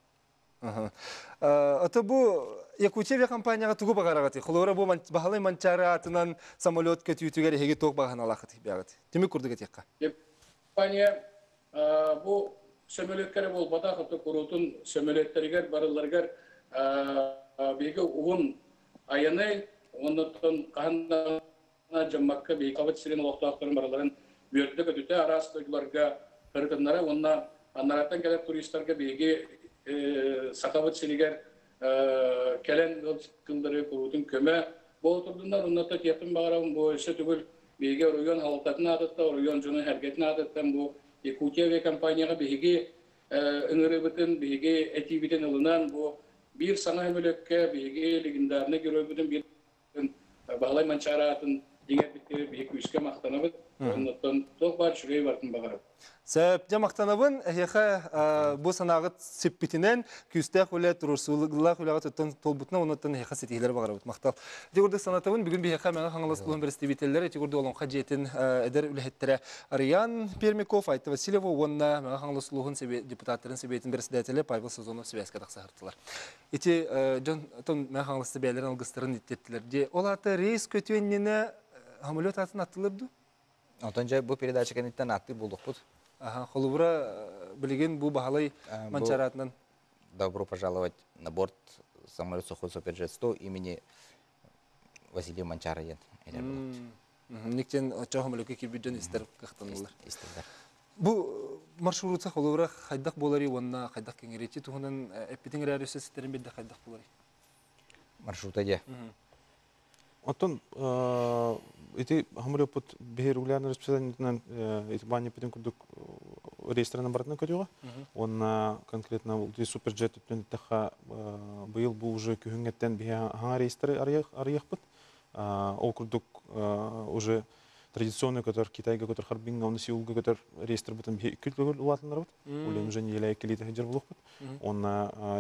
Ата бу Якутия компанияга тугу багарагат. Холора бу бахалай манчара атынан самолет көтүтүгер хеге ток баган алахат бягат. Тими курдуга текка. компания бу сөмөлөткер болбата хаты курутун сөмөлөттергер барыларгар биги угун аяны оннотон каханна жаммакка биги кабыт сирин олоктоактарын барыларын бүйөрдө көтүтө арастыгыларга кыргыннара онна анараттан келер туристтарга биги сакабыт сиригер келен кылдыры курутун көмө болтурдундар онната тиятын багарабын бу өсө түгүл биге район халықтатын адытта хәргетін адыттан бу Якутия биги легендарный герой бутын бир баглай манчаратын деңер битти биги күскө мактанабыт. Оннотон бар шүрей бартын әйеқа бұл сеппетінен сетігілер бағар бұт мақтал. Санатабын, бүгін мәңі қаңылас бұлын бірісті бетелер, тегурды олонға жетін үліхеттері Ариян Пермиков, Айты Васильева, онна мәңі ұлығын депутаттарын себетін дәтелі Павел Сазонов себәске тақса? Онтон жай бұл передача кенеттен атты болдық бұд. Ага, холубура билеген бу бахалай Э, манчаратынан. Добро пожаловать на борт самолет Сухой Суперджет 100 имени Василия Манчара ен. Элер болот. Никтен очоғым өлөкө кирбиден истер кахтанылар. Истелдер. Бу маршрутса холубура хайдак болари, онна хайдак кеңерети туһунан эппитин рәрүсө ситерин бидде хайдак болари. Маршрута де. Оттон эти хамры пут бе регулярно расписаниятынан эти бани пиден курдук рейстерна баратна көтөга. Он конкретно ул суперджет өттөн таха быйыл бу уже күһүнгеттен бе хаңа рейстер арыяк арыякпыт. Ол курдук уже традиционный который Китайга который Харбинга он Сеулга который рейстер бутын күлгөл улатындар бут. Улем уже не лайк лите хәҗер булып бут. Он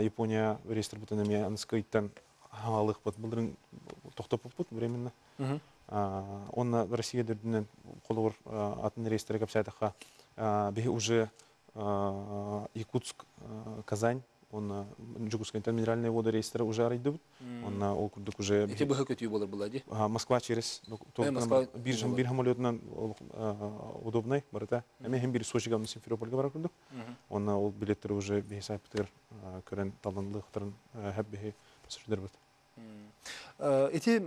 Япония рейстер бутын эме анскайттан хаңалык бут. Булдырын токтоп бут временно. Он Россия дөрдүнен колор атын рейстер капсайтаха бе уже Якутск, Казань, он Джугуская минеральные воды рейстера уже арайды бут. Он ол курдук уже Эти быһы көтүү болар булади. А, Москва через Э, там Москва бир самолетынан удобный барыта. Эме хем бир Сочига мы Симферопольга барып курдук. Он ол билеттер уже бехисап битер көрен таланлыктарын хәп бехи пассажирлер бит. Эти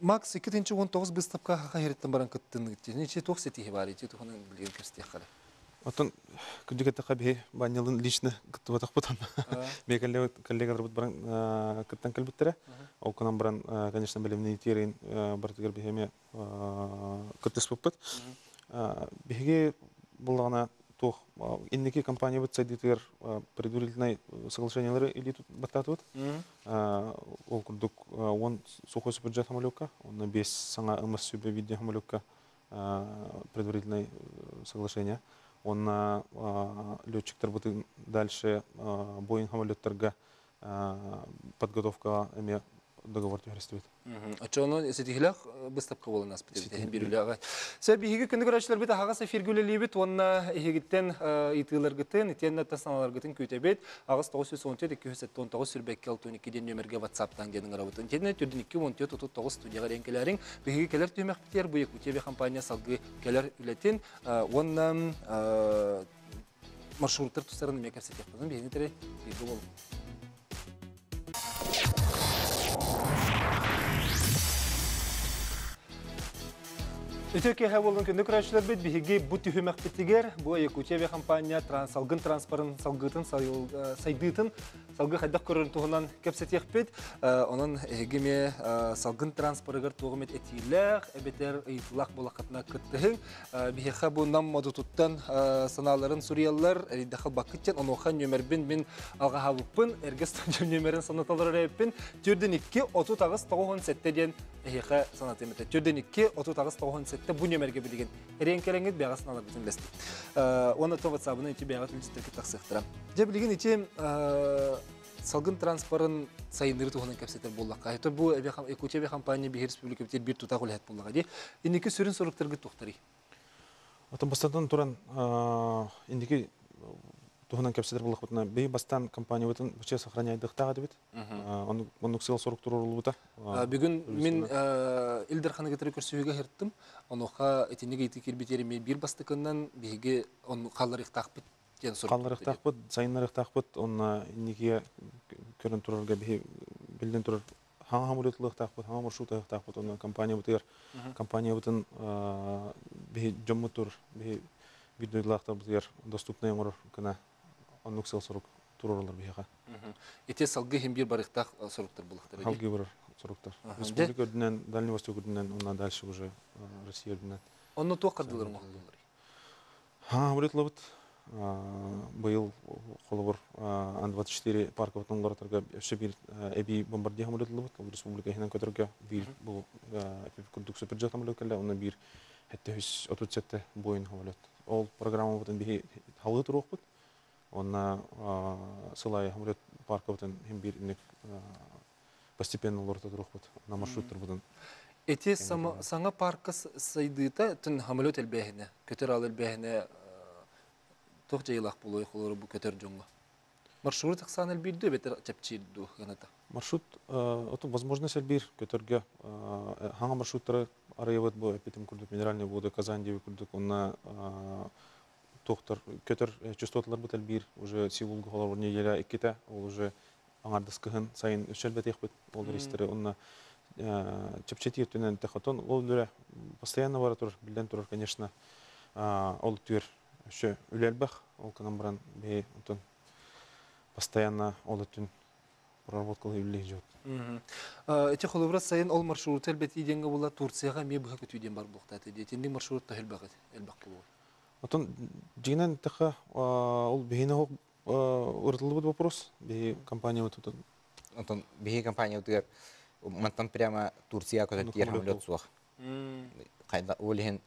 Макс 2-19 быстапка хайреттен баран кыттын. Нече тох сетихи бар, эти тухунан билген кирстия хара. Отон күдүгә тәкә бехи банялын лично кытты батак бутан. Бе коллега коллегалар бут баран кыттан калбиттере. Ол конан баран конечно белемне итерин бартыгар бехеме кытты спуппат. Беге булгана тох иннеки компания бит сайдитер предварительный соглашениялары или тут бататут. Ол курдук он сухой суперджет самолетка, он без саңа ымыс сүбе виде самолетка предварительное соглашение. Он летчиктер будет дальше Боинг самолеттерга подготовка эме договор төгәрестебет. Ачоно сетихилах быстапка болан нас бит. Бирүләгә. Сәбиһиге көндә көрәчләр бит агас эфир гүләли бит. Онна ихигиттен итылар гытын, итеннә тасаналар гытын көтәбет. Агас 917 279 сүрбәккә 12 ден нөмергә WhatsApp-тан ден гыравытын. Тенне төрдин 217 39 студияга ренкеләрин. Биһиге келәр төмәк битер бу Якутия компания салгы келәр үләтен. Оннан маршруттар тусарын мекәр сетехпәдән биһиге тере билге һә булган көндә көрәшләр бит биһиге бу төһүмәк битигер, бу Якутия компания трансалгын транспортын салгытын сайдытын салгы хәддә көрән тугынан кепсетех бит. Онын һегеме салгын транспортыгар тугымет этиләх, эбетер ыйтлак булакатна кыттыһын. Биһиге бу нам модутуттан саналарын Суриялар дәхил бакытчан онохан нөмер бин мин алга хабыппын, эргес нөмерен санаталар рәппин. Түрден 2 30 тагыз 97 ден Эхе санат эмете. Түрден 2 30 тагыз 97 бу нөмерге билген. Ренкелеңет бягасын алар битен бест. Оны то WhatsApp-ны ити бягат үлчтәке таксыктыра. Же билген ити салгын транспортын сайындыры туһунан кепсетер буллакка. Это бу Якутия компания республика битер бир тута гулят буллага ди. Инеке сүрен соруктарга тухтары. Отон бастан туран индики тухынан кепсетер буллак бутна бей бастан компания бутын бүче сохраняйдык тагы дебит. Он он сыл сорук турur булута. Бүгүн мен Илдер ханы гетер көрсөйгө херттим. Онуха этинеге ити кирбитери мен бир бастыкыннан биге он каллар ихтак бит. Қаллар ықтақпыт, сайынлар ықтақпыт, онна иннеге көрін тұрарға білден тұрар хаңа хамулетлы ықтақпыт, хаңа маршрута ықтақпыт, онна компания бұтығар, компания бұтын бі жоммы тұр, бі бидойлақта бұтығар доступный оңыр кіна оннук сыл сұрық тұрарлар біға. Ете салғы хем бир бар ықтақ сұрықтар бұлықтар. Халги бар сұрықтар. Республика өдінен, Дальний Восток өдінен, онна дальше уже Россия өдінен. Онны қардылар мұқтылар. Хаңа хамулетлы бұт, быйыл холобор Ан-24 парка бутун лоратарга өшө бир эби бомбардия хамулетлы бут. Республика хинен көтөргө бир бул күрдүк суперджет хамулет бир отут сетте бойын хавалет. Ол программа бут. Онна сылай хавалет парка бутын хим бир инек постепенно лорта турук бут. На маршруттар бутын. Эти саңа парка сайдыта түн хамылет элбэхине, көтөр ал элбэхине тох жайлах болой холору бу көтөр жоңго. Маршрут ыксан элбирдү бетер чапчирду ганата. Маршрут оту возможность элбир көтөргө хаңа маршруттары арайбыт бу эпитем курдук минеральный воды Казань деби курдук онна тохтор көтөр частоталар бут элбир уже Сеулга холор неделя икките ол уже аңардыс кыһын сайын өсөлбет ихбит ол рейстери онна чепчети түнен тахатон ол дүрэ постоянно бара тур билден турар конечно А, ол түр өшө үлелбах ол канан баран бе отон постоянно ол түн проработкал үллей жот Эти холобрат сайын ол маршрут элбет иденге була Турцияга ме быха көтүден бар булукта теди. Тенди маршрут та элбак болу. Отон жигнен таха ол бейне хок уртылы вопрос бе компания вот тут Онтон бихи компания утыгар мантан прямо Турция көтөр Ну, тиер хамлет суах. Кайда олихин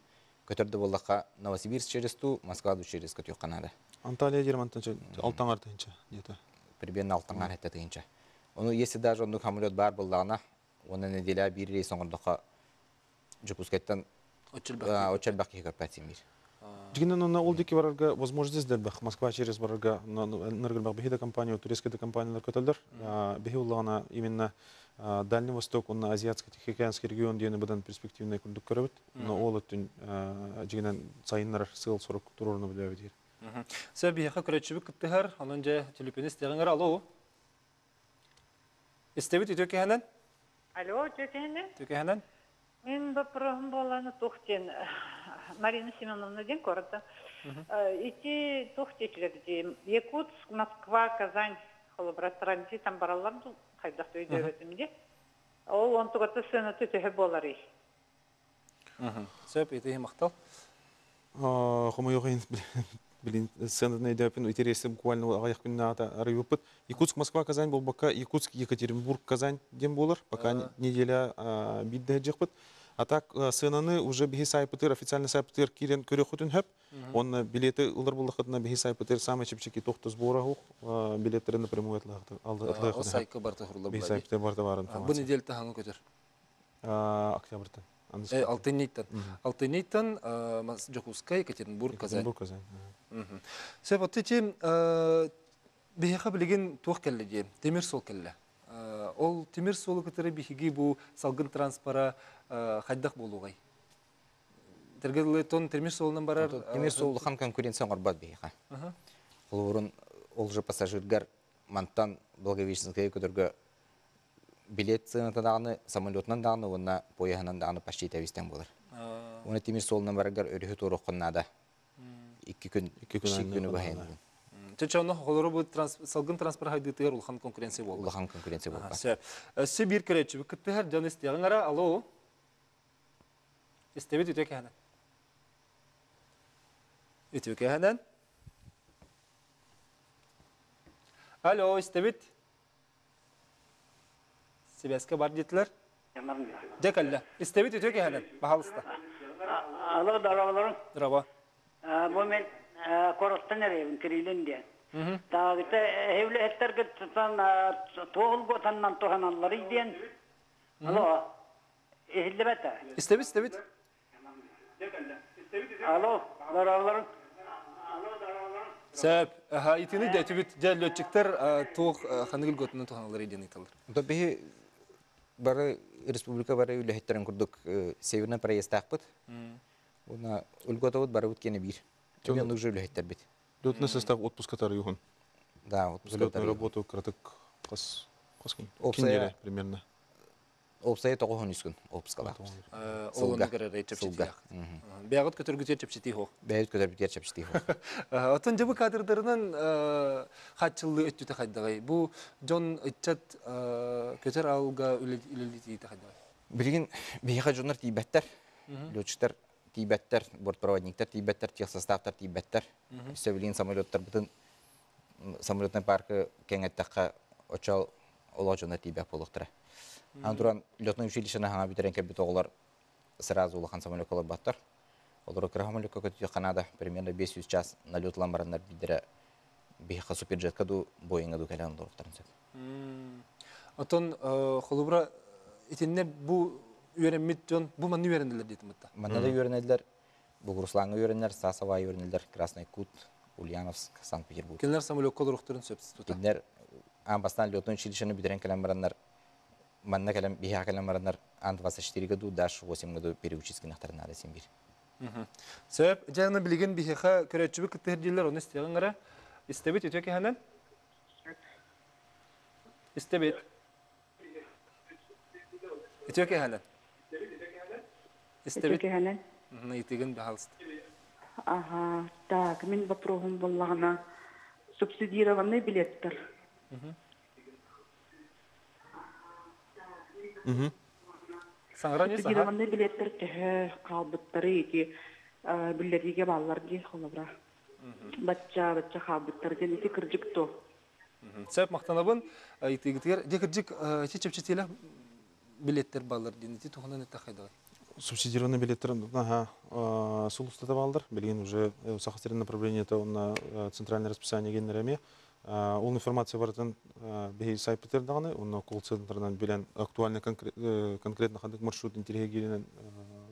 көтөрдө боллакка Новосибирск через ту, Москва через көтөк канада. Анталия жермантан алтаңар тынча где-то. Примерно алтаңар хетте тыгынча. Onu если даже онду хамлет бар болдагына, оны неделя бир рейс оңордока жупускайттан очелбак ки көрпәтсин бир. Жигнен онна ол деки барарга возможность дербах Москва через барарга ныргылбак бехида компания турецкая компаниялар көтөлдөр. Бехи уллагана именно Дальний Восток, он Азиатско-Тихоокеанский регион дені бұдан перспективный күндік көрібіт. Но ол өттін жігінен сайынлар сыл сорок турорны білебіт ер. Сәб бияха көрәтчүбүк кыттыгар, анан же телефонist ягыңар алло. Истебит үтөке ханан? Алло, тетяне. Төке ханан? Мен вопросым боланы тухтен Марина Семеновна ден коротко. Ити тухтечилер дем. Якутск, Москва, Казань, холобрат транзитан баралар ду кайдак өйдө өтүмде. Ол он тугата сыны төтөһө болар иш. Сәб ите мактал. Хома йоғын білін сценарный өйдәпін өтересі буквально ағаяқ күніне ата арыйыппыт. Якутск, Москва, Казань бол бака, Якутск, Екатеринбург, Казань дем болар. Пока неделя бидді жықпыт. А так сценаны уже бихи сайпытыр, официальный сайпытыр кирен көрі құтын хөп. Он билеты ұлар болы құтына бихи сайпытыр самый чепчеки тоқты сбора хук. Билеттері напрямую атлы О сайкы барты хурлар Бихи сайпытыр барты бар Бу неделте хаңы көтөр. Октябрьтан. Э, Алтынниттан. Алтынниттан Жокускай, Екатеринбург, Казань. Екатеринбург, Казань. Сәб отты бияха билеген туох келле дие, темир сол келле. Э, Ол темир солы көтөрө бихиги бу салгын транспора хайдах болугай. Тергеле тон темир солунан барар. Темир соулухан конкуренция оңорбат бейха. Аха. Олурун ол же пассажиргар мантан Благовещенская көтөргө билет сыгыны даганы, самолетнан даганы, онна пояһынан даганы почти тавистен болар. Оны темир солунан барагар өрүхү туруккуннада. Икки күн, икки күн күнү айнын бахайын. Чечоно холоро бу транс- салгын транспор хайдытыр улхан конкуренция болду. Улахан конкуренция. Сәп. Сі бир керечі, бұл күттігер жан істеғыңара, алло. Ханан. Үтеке ханан. Алло, істебет. Себеске бар детілер. Декалла. Істебет үтеке. Alo darabalarım. Драва. Bu men korottan ereyim kirilin diye. Dağıta evli etler gitsen toğul gotandan tohanalları diyen. Alo. Ehli bete. İstebet, istebet. Alo darabalarım. Сәп, ха итini de tübüt jellöçükler tuğ hanıgıl götünün tuğanları edin italar. То бихи бары республика бары үлэхеттерин курдук северный проезд акпыт. Уна үлготовут бары үткени бир. Чөген уже үлэхеттер бит. Летный состав отпуска тары. Да, работу қас қас Кинеле примерно. Опсай тоғын үскін, опскала. Олону көрер рейт чепчети. Бягыт көтөргүтер чепчети хо. Бәйт көтөр битер чепчти хо. Отон жабы кадрдарынан хатчылы өттүтө хайдагай. Бу жон ытчат көтөр алга үлелити хайдагай. Билген бейха жонар тибеттер, летчиктер тибеттер, бортпроводниктер тибеттер, техсоставтар очал ола жонар тибек болуқтыра. Ан туран летный училищені хаңа битерен кәбит оғылар сразу улахан самолет баттар. Олар крахмалюка көтү Канада примерно 500 час налетлан барандар бидере биха суперджетка ду боинга ду калан дорохтарын сөп. Отон холубра итинне бу үйренмит жон бу манны үйрендилер дейтін мытта. Маннада үйренелер, Бугурусланга үйренелер, Сасова үйренелер, Красный Кут, Ульяновск, Санкт-Петербург. Келнер самолет колорухтарын сөпсіз тута. Киндер амбастан летун училищені бідерен кәлем барандар, манна кәлем, биха кәлем барандар, ан 24 году, даш 8 году переучительский нахтарын ады сен бир. Сөп, жаңа білген бихеха көрәтчібі кіттер дейлер, оны істеген ғара. Істебет өте кеханан? Істебет. Өте кеханан? Істебет. Кеханан? Итеген бахалсты. Ага, так, мен вопросым боллағына субсидированный билеттер. Саңыра билеттер тәһә қалбыттары еті билетиге баллар ди холобра. Бачча, бачча қалбыттар ден ити кыржык то. Сөп мақтанабын, билеттер ити етті қайдағай. Субсидированный билеттер, ага, билген уже сахастерин направление это на центральное расписание генерами. Ол информация барытын бей сайт бетердағаны, оны колл центрынан билен актуальный конкретно қандық маршрут интерге келінен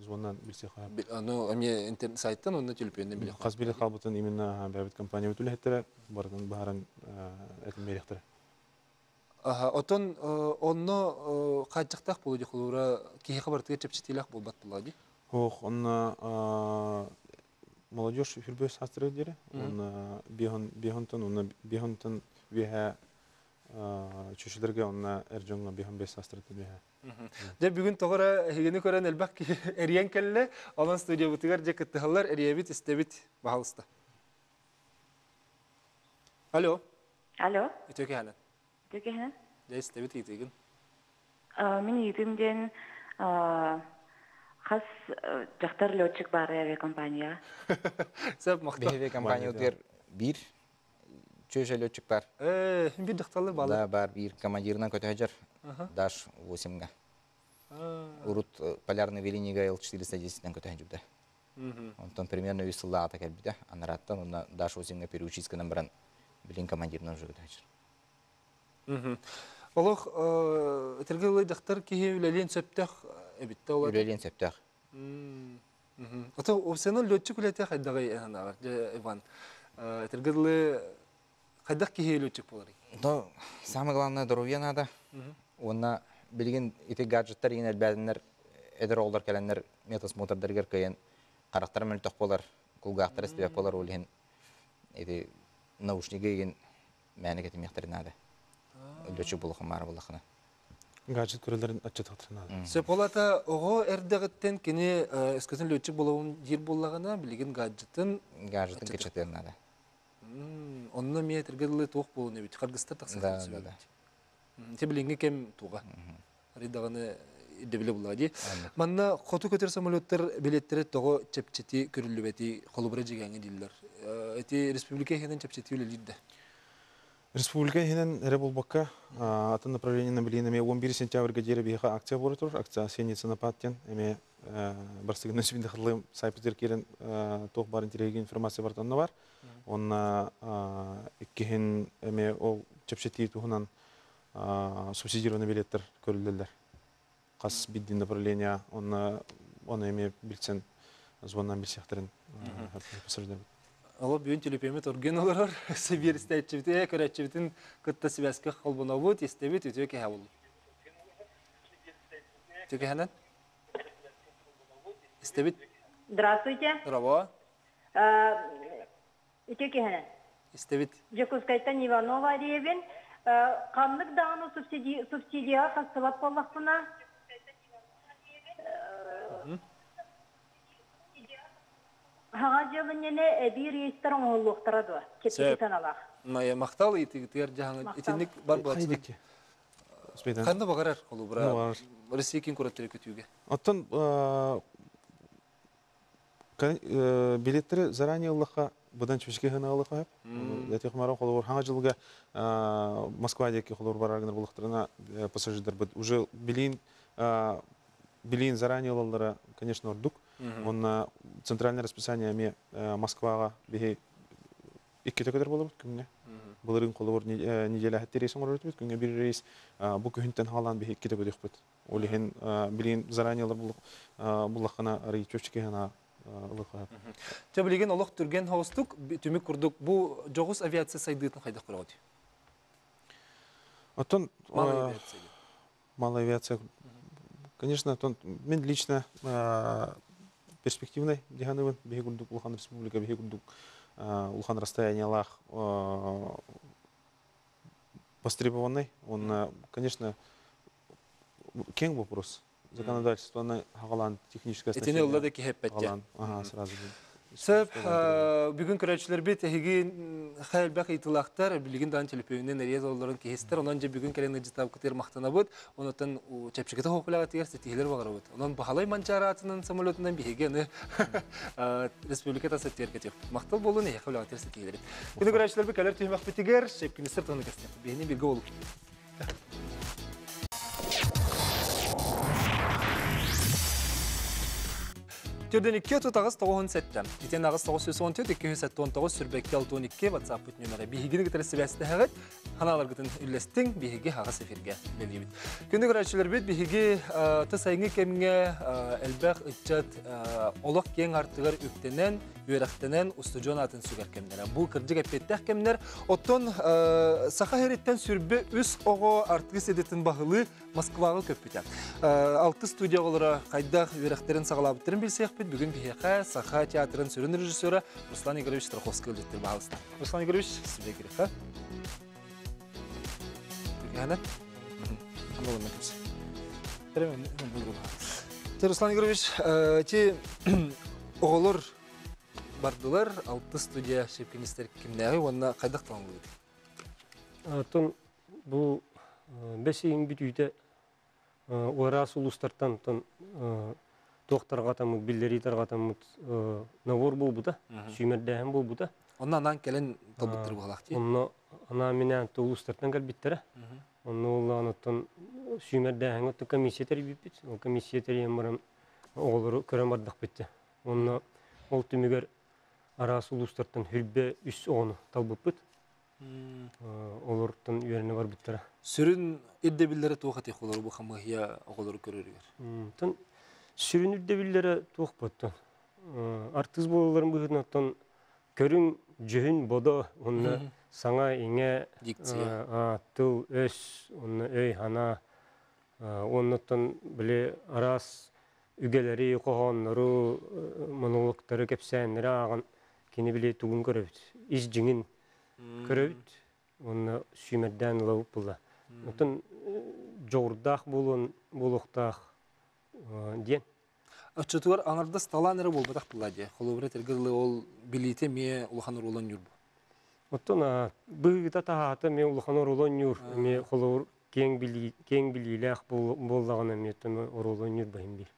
звоннан білсе қағып. Ну, аме интернет сайттан оны телефоннан біле Қаз биле қалбытын именно бәбіт компания өтілі хеттері, барытын бағарын әтін меректері. Аха, отон онно қачықтақ болу дек олура кейі қабартыға чепчетелек болбат болады. Ох, он молодежь фирбөс хастыры дере. Он бихон бихонтон, он бихонтон веха чүшілерге онна әржонға бихон бес хастыры беха. Же бүгін тоғыра хегені көрен әлбәк әриен кәлі, алан студия бұтығар же кіттіғалар әриебит істебит бағалысты. Алло, Алло, өтеке әлін. кеханан? Же істебит етеген. Мен етімден қас жақтар летчик бар авиакомпания. Сөп мақтал. Бехеве компания өтер бир, чөже летчик бар. Bir дықталы балы. Да, бар бир командирынан көтө хажар, Ага. даш 8-га. Урут полярный велинига Л-410-ден көтө хажубда. Онтон примерно 100 сылла ата келбиде, анараттан онна даш 8-га переучисканан баран билин командирынан уже. Олох тергелый үлелен эбитте олар. Үлелен септақ. Ото осенон летчик үлете хайдагай анагар Иван. Тергелый хайдак кихе летчик болар. Но самое главное здоровье надо. Онна билген гаджеттер еген әлбәдінер эдер олдар кәләннер тоқ болар. Гаджет көрелерін отчет хатырнады. Сөп олата ого эрдегеттен кини эскесин летчик болуун жер боллагана билген гаджетін тергелый туох болуун эбит. Кыргызстан такса. Да, да, да. Те кем булади. Манна хоту көтер самолеттер республика хенен чепчети үлелидде. Республика хинен эре болбакка атын направление на билинами 11 сентябрьга жери биха акция болор тур. Акция сенится на паттен. Эме барсыгын нөсүбүндө кылым сайпытер керен тох бар интереги информация бар тонна бар. Онна иккихин эме ол чепчети тухунан субсидированный билеттер көрүлдүлөр. Кас биддин направление онна оны эме билсен звоннан билсехтерин Ала бүгін телепемет орген олар, сибир істәйтчібіті, көрәтчібітін күтті сібәскі қолбына бұд, істебет өте кәе бол. Төке хәнән? Істебет? Здравствуйте. Здраво. Итекехене. Істебет? Жекускайтан Иванова Ревен. Қамлық дағыны субсидия қастылап боллақпына. Хаға алақ. Мақтал бар бағарар қолу бұра? Бар. Ресей кен көреттері көтуге. Оттан билеттері заранее Аллахқа бұдан чөшке мара хаңа жылға бұлықтырына бұд. Уже заранее конечно, ордук. Онна центральное расписание ме э, Москвага бихи икки төкөтөр болот күнгө. Булырын колор неделя хатты рейсин орот бит күнгө бир рейс э, бу күнтен халан бихи икки төкөтөк бит. Олихен билин зараниялар бул буллакына рей чөчке хана билеген олох түрген хаустук түмүк курдук бу жогус авиация сайдыытын кайда курат. Оттон Малая э, авиация. малая авиация. Конечно, мен лично перспективный диханыбын бихи курдук Улхан Республика э, Улхан расстояниялах востребованный. Он, конечно, кең вопрос. Законодательство на хагалан техническое Этине уллада кихеппетте. Хагалан, ага, сразу. Сөп, бүгін көрәтшілер бет әхеген қәлбәқ итылақтар, білген дан телепеуінен әрез оларын кейістер, онан же бүгін кәрені житап күтер мақтана бұд, онытын чәпшікеті хоқылаға тегер сетігілер бағыр бұд. Онан бағалай манчары атының самолетынан бігені республиката сәттер кетек. Мақтал болу не яқылаға тегер сетігілер. Күні көрәтшілер бі кәлер түймақ бітігер, шепкіністер тоны кәстен. Бігені бірге олып. Түрден 2 тұтағыз 9 сәттен. Итен ағыз 9 сөз 10 төт, 2 сәтті 19 сүрбәкке 612 WhatsApp нөмірі. Ханалар гітін үлестің бейгі ағыз эфирге белгейбіт. Күнді көрәтшілер бет бейгі тыс айыңы кемге әлбәқ үтчат олық кен артығыр үктенен, үйрәқтенен устужон атын сүгер кемдер. Бұл кірдік әпеттәк кемдер. Оттон сақа хереттен сүрбе үс оғы артығы седетін бағылы Москваға көппітен. Алты студия олары қайдақ үйрәқтерін сағалабыттырын білсек бит бүгін бихеқа Саха театрын сүрін режиссері Руслан Игоревич Страховский өлдеттір бағалысты. Руслан Игоревич, сізбе керек, Тәрәмен, бұл бұл. Те, Руслан Игоревич, те оғылыр бардылар, алты студия шепкеністер кімнәғі, онына қайдақ талан болды? Тон бұл бәсейін бит үйде орас улустартан тон доктор тамыт биллери таргатамыт навор бол бута? Сүймердәһен бол бута? Онна анан келен толбуттыр бугалак ти. онно ана менен онно улланытын сүймердәһен отто комиссия тербиппит ол комиссия терем барам оголору көрөм бардык битти онно ол түмүгер арас улустартан хүрбе үс талбыппыт олортун үйөрүнө бар Сүрін олар бұл қамығия биллере туукпаттан. Артыз онна саңа иңе Дикция. тыл өс онна өй хана оннотон биле арас үгелери кохоннору монологтары кепсәннәре аган кини биле тугун көрөбүт. Ис жиңин көрөбүт. Онна сүймерден лауп була. Отын жордақ болын, болуқтақ ден. Ачытуар аңарда сталан әрі бол батақ бұла де. Холовре тергірлі ол билите ме улаханыр олон юрбу. Оттон бұғыта тағаты ме улахан оролон юр, ме холор кең билилях болдағына ме төмі оролон юр байын бир.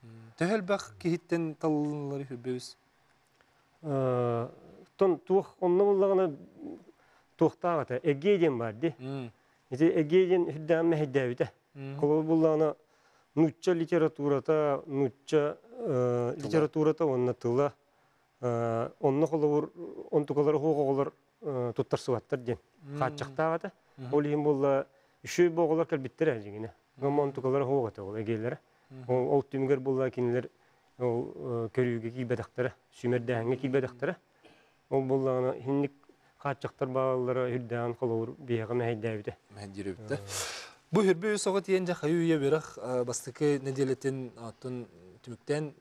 Тәхәл бақ кейттен талылары хүрбеуіз. Тон тух онны болдағына тухтағыта эгеден бар де. Ити эгеден хүддән мәһиддәбите. Колор буллана нучча литературата, нучча литературата онна тыла. Онна колор онтукалар хоголар туттарсыбаттар ден. Хатчактагата. Ол ем булла үшөй боголар калбиттер әҗигене. Гам онтукалар хогата ол эгелер. Ол ол түмгер булла кинилер ол көрүүгө кийбедактары, сүмердәһәнгә кийбедактары. Ол буллана хинник хатчактар балалары хүрдән колор бияга мәһиддәбите. Мәһиддәбите. Бу хүрбе соға тиен жа хаю я берах бастыкы неделетин атын түмүктен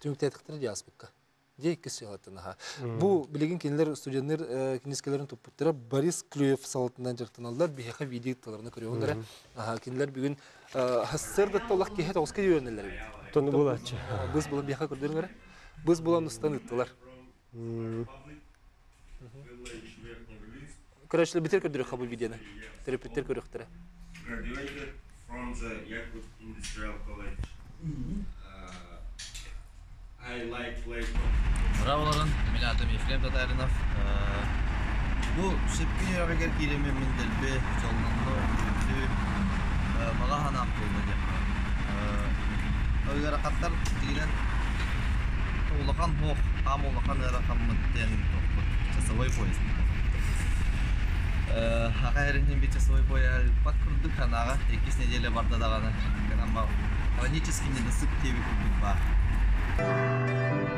тыктыр диаспикка. Дей кис ялатын ха. Бу билеген кинилер студенттер кинискелерин топуттара Борис Клюев салтынан жыртын алдар бияга видео таларына көрөңдөр. Аха кинилер бүгүн хассырда толак кехет оска йөнелер. Тоны булачы. Біз бияга көрдөрүңөр. Біз булан устан ыттылар. Короче, битер көрдөрөк хабы видеоны. Терапевттер graduated from the Yakut Industrial College. Браволарын, мен атым Татаринов. Бу сепкин ярагер киреме мен делбе чолнонно үтү мага ханам болду деп. Ойгара каттар дигенен улахан хох, ам улахан эра хаммыттен тохпут. Часовой поезд. Э, Аға әрінен бе часовой поезд пак күрдік ханаға. Екес неделе барда дағаны. Канама хронический недосып бар. Thank you.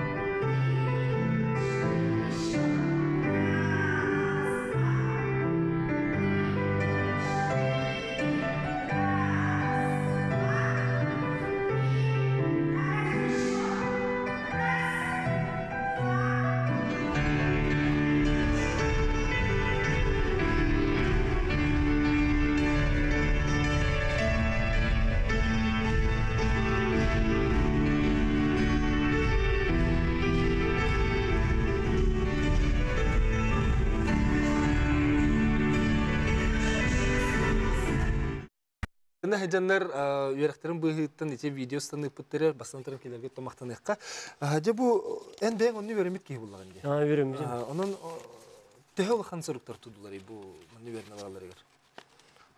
Ына хәҗәннәр үерәхтерен быһыттан ите видео станып путтерер басантырын келерге томактаныкка. Һәҗә бу эн бәң онны веремит ки булган ди. А, веремит. Онын тәһәл хан соруктар тудулар бу монны верне балалар.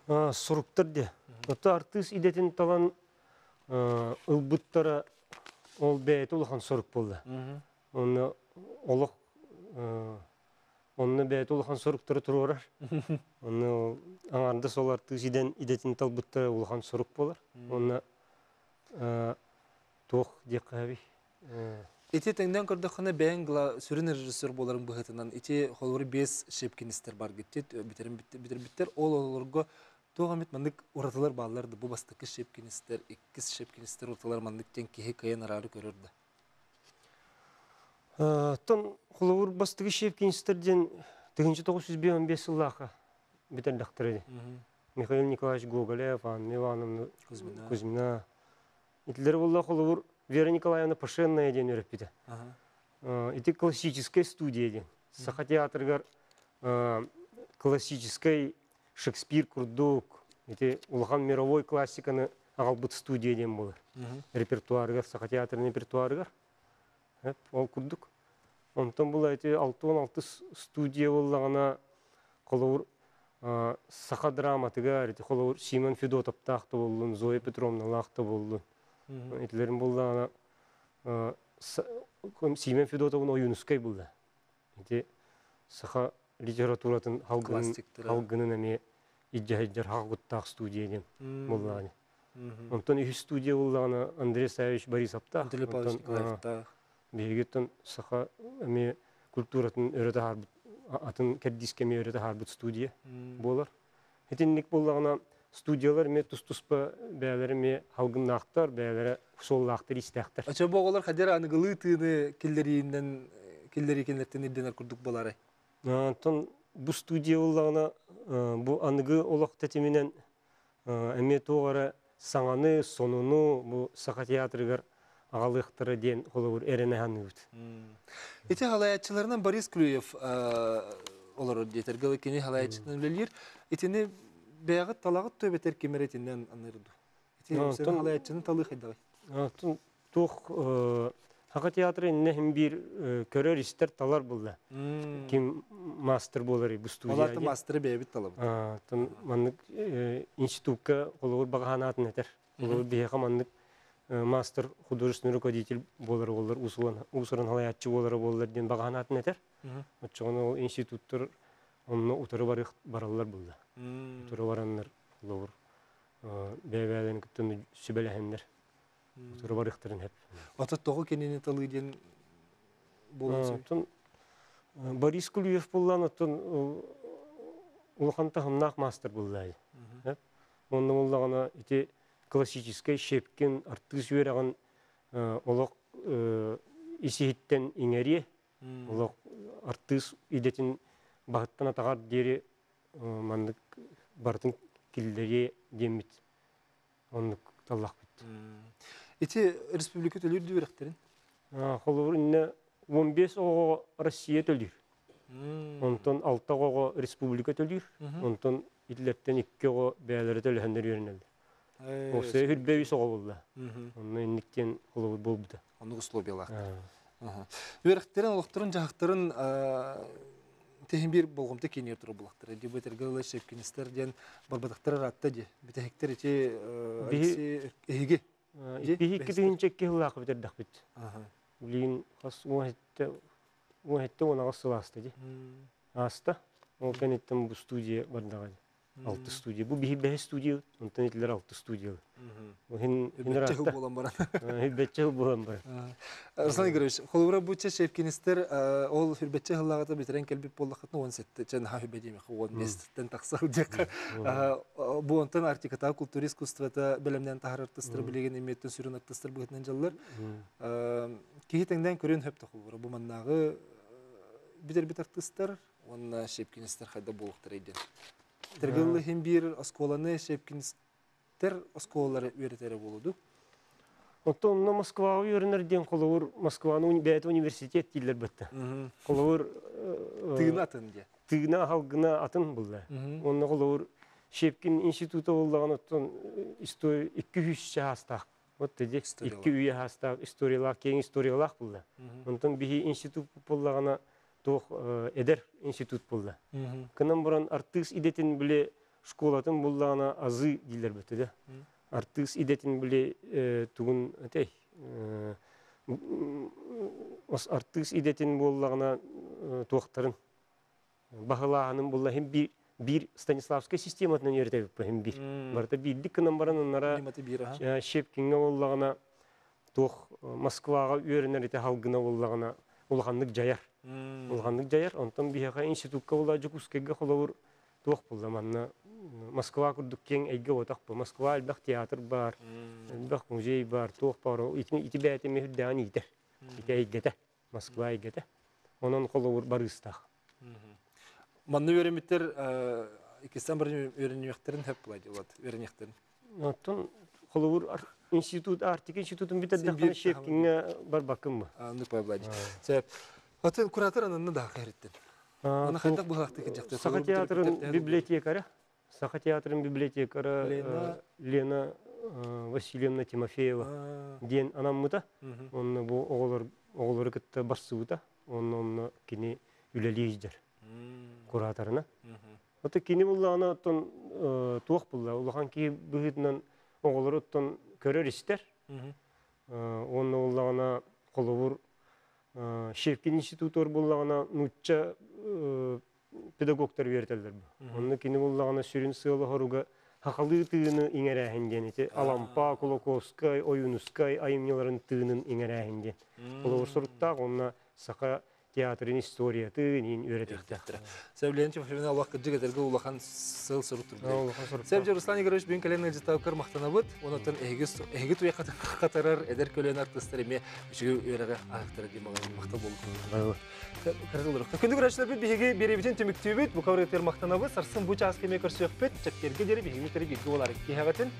А, суруктар де. Ота артыс идетин талан ылбыттара ол бәйт улахан сорук болды. Оны олық Онны бәйт улахан соруктары турурар. Оны аңарда сол артыс иден идетин талбыттара улахан сорук болар. Оны а, тох декави. Ите теңдән көрдө хана бәң гла сүрен режиссер боларын быһытынан ите холвор бес шепкинистер бар битер биттер ол олорго Тоға мет мандык уратылар балларды бу бастыкы шепкинистер, иккис шепкинистер урталар мандык тен кихи кайын арары көрөрдө. Тон холовур бастыгы шепкинистерден 1915 жыллаха битер дактыры. Михаил Николаевич Гоголев, Анна Ивановна Кузьмина. Итлер булла холовур Вера Николаевна Пашенная ден өрөппиде. Это классическая студия ден. Саха театргар э, классической Шекспир курдук. Это улахан мировой классиканы агалбыт студия ден болар. Репертуаргар, саха театрын репертуаргар. Ол курдук. Онтан бұл әйте 6-16 студия боллағана қолауыр саха драматыгар, әйте қолауыр Симон Федотов тақты болдun, Зоя Петровна лақты болдun. Этлерин боллағана Симон Федотовын ойынускай болды. Әйте саха литературатын халгынын әме иджахиджар хағыттақ студия дем. Мгм. Онтан үхі студия боллағана Андрей Савич Борисовтақ. Андрей Павлович Бегеттен саха эме культуратын өрөтө харбыт атын кәддискеме өрөтө харбыт студия болар. Хетинник боллагана студиялар ме тус-туспа бәләре ме халгыннактар, бәләре соллактар истәктер. Ача боголар хадер аныгылы тыны киллеринен киллери кенлертен иденер курдук болары. Антон бу студия боллагана бу аныгы олак тетименен эме саңаны, сонуну бу саха театрыгар агалыктыры ден холовур эрене ханыбыт. Ите халаятчыларынан Борис Клюев олар детер гылы кени халаятчыларын билер. Итини бәгы талагы төбетер кемеретинен анырды. Ите А, сен тон- халаятчының талы хайдагай. Атын тух Хака театры нехим бир э, көрөр истер талар булды. М. Ким мастер болар бу студия. Оларды мастеры бәбит талабы. Атын маннык э, институтка олор баганатын этер. Олор бияка маннык э, мастер художественный руководитель болар олар усулан усуран халаятчы болар болар ден баганатын этер. Мгм. Очогон ол институттар онны утары бар баралар булды. Утары бараннар олор бәбәден күттен сүбеләһеннәр. Утары бар ихтарын хеп. Ата тогы кенени талы ден сөй. Тон Борис Кулиев буллан тон улахан тахымнак мастер буллай. Онны буллагана ити классический шепкин артыс юраган олок исиһиттен иңери олок артыс идетин бахыттан атагар дери мандык бартын киллери демит. Онны таллах бит. Ите республика төлүр дүйрәхтерин. Холовур инне 15 ого Россия төлүр. Онтон 6 ого республика төлүр. Мгм. Онтон итлеттен 2 ого бәләре төлөһөннөр йөрнәлде. Осы инниктен холовур болбуды. Оны условиялах. Дүйрәхтерин олохтарын жахтарын техин бир болгомта кенер туру булактыр. Ди бетер гылы шепкинистер ден барбадактар ратта ди. Битехтер ити Биһи- Алексей Эге. Ди, Бихи бәхестер. кидин чекке хылак битер дахбит. Ага. билигин хас уахетте уахетте онага сыласта ди аста ол кенеттен бу студия бардага алты студия бу бихи бэхи студия онтан алты студия хин баран. хыл болан баран Руслан Игоревич, буча шепкинистер ол хүрбетче хыллагата битерен келбип боллакытны он сетте чен ха хүбедеме он местен таксал дека бу онтан артиката культура искусствата белемден тахарыртыстыр билеген иметтен сүрүн аттыстыр бүгүтнен жыллар кихитеңден көрөн хөптө холура бу маннагы битер бит артисттар онна шепкинистер хайда Тергылы хим бир осколаны шепкинистер осколары үйрөтері болуду. Оттон на Москва үйренерден коловур Москваны бәйт университет дилер бетте. Коловур Тыгына атын де. тыгына халгына атын булды. Онна коловур Шепкин институты боллаган оттон история 200 хастак. Вот деди 200 хастак историялар кең историялар булды. Онтон бихи институт боллагана тох эдер институт булды. Кынан буран артыс идетин биле школатын буллагана азы дилер бетте де. Артыс идетин биле тугун этей ос артыс идетин боллагана тохтарын бахылаанын булла хем бир бир Станиславская систематынан үйрөтөбүп хем бир. Барта билдик кынан баран оннара Шепкинге боллагана тох Москвага үйрөнөр эте халгына жаяр. Улганнык жаяр, онтон бияга институтка була Жукускеге холовур тох булла манна Москва курдук кең эйге отак бу. Москва албак театр бар, албак музей бар, тох бар. Итер. Ите эйгете, Москва. Онон. Манны холовур институт, артик шепкинге бар бакым. Сәп, атын куратор да қайреттен. Аны хайдақ бұлақты кен жақты. Саха театрын библиотекары, Саха театрын библиотекары Лена Васильевна Тимофеева ден анаммыта. Онны бу оголор оголор кытта барсыбыта. Онны онны кини үлелейдер. Кураторына. Ота кини булла аны оттон туох булла. Улахан ки быгытынан оголор оттон көрөр истер. Онны уллагана коловур Шевкин институтор буллагана нучча педагогтар бертелдер бу. Онны кини буллагана сүрүн сыылы хоруга хакалы тыыны иңерәһинден ите Алампа, Колоковскай, Оюнускай айымняларын тыынын иңерәһинден. Коловур сорттак онна сака театрын история тыынин үйрәтектер. Сәбленчев Фемина Аллах кыджы кетерге улахан сыл сырып турды. Сәбже Руслан Игоревич бен каленный житаукар мактанабыт, онотон эхигис эхиги туя катарар эдер эме димаган макта болду. Бит бу кавреттер мактанабыт, сарсын бу кеме болар. Кихагатын,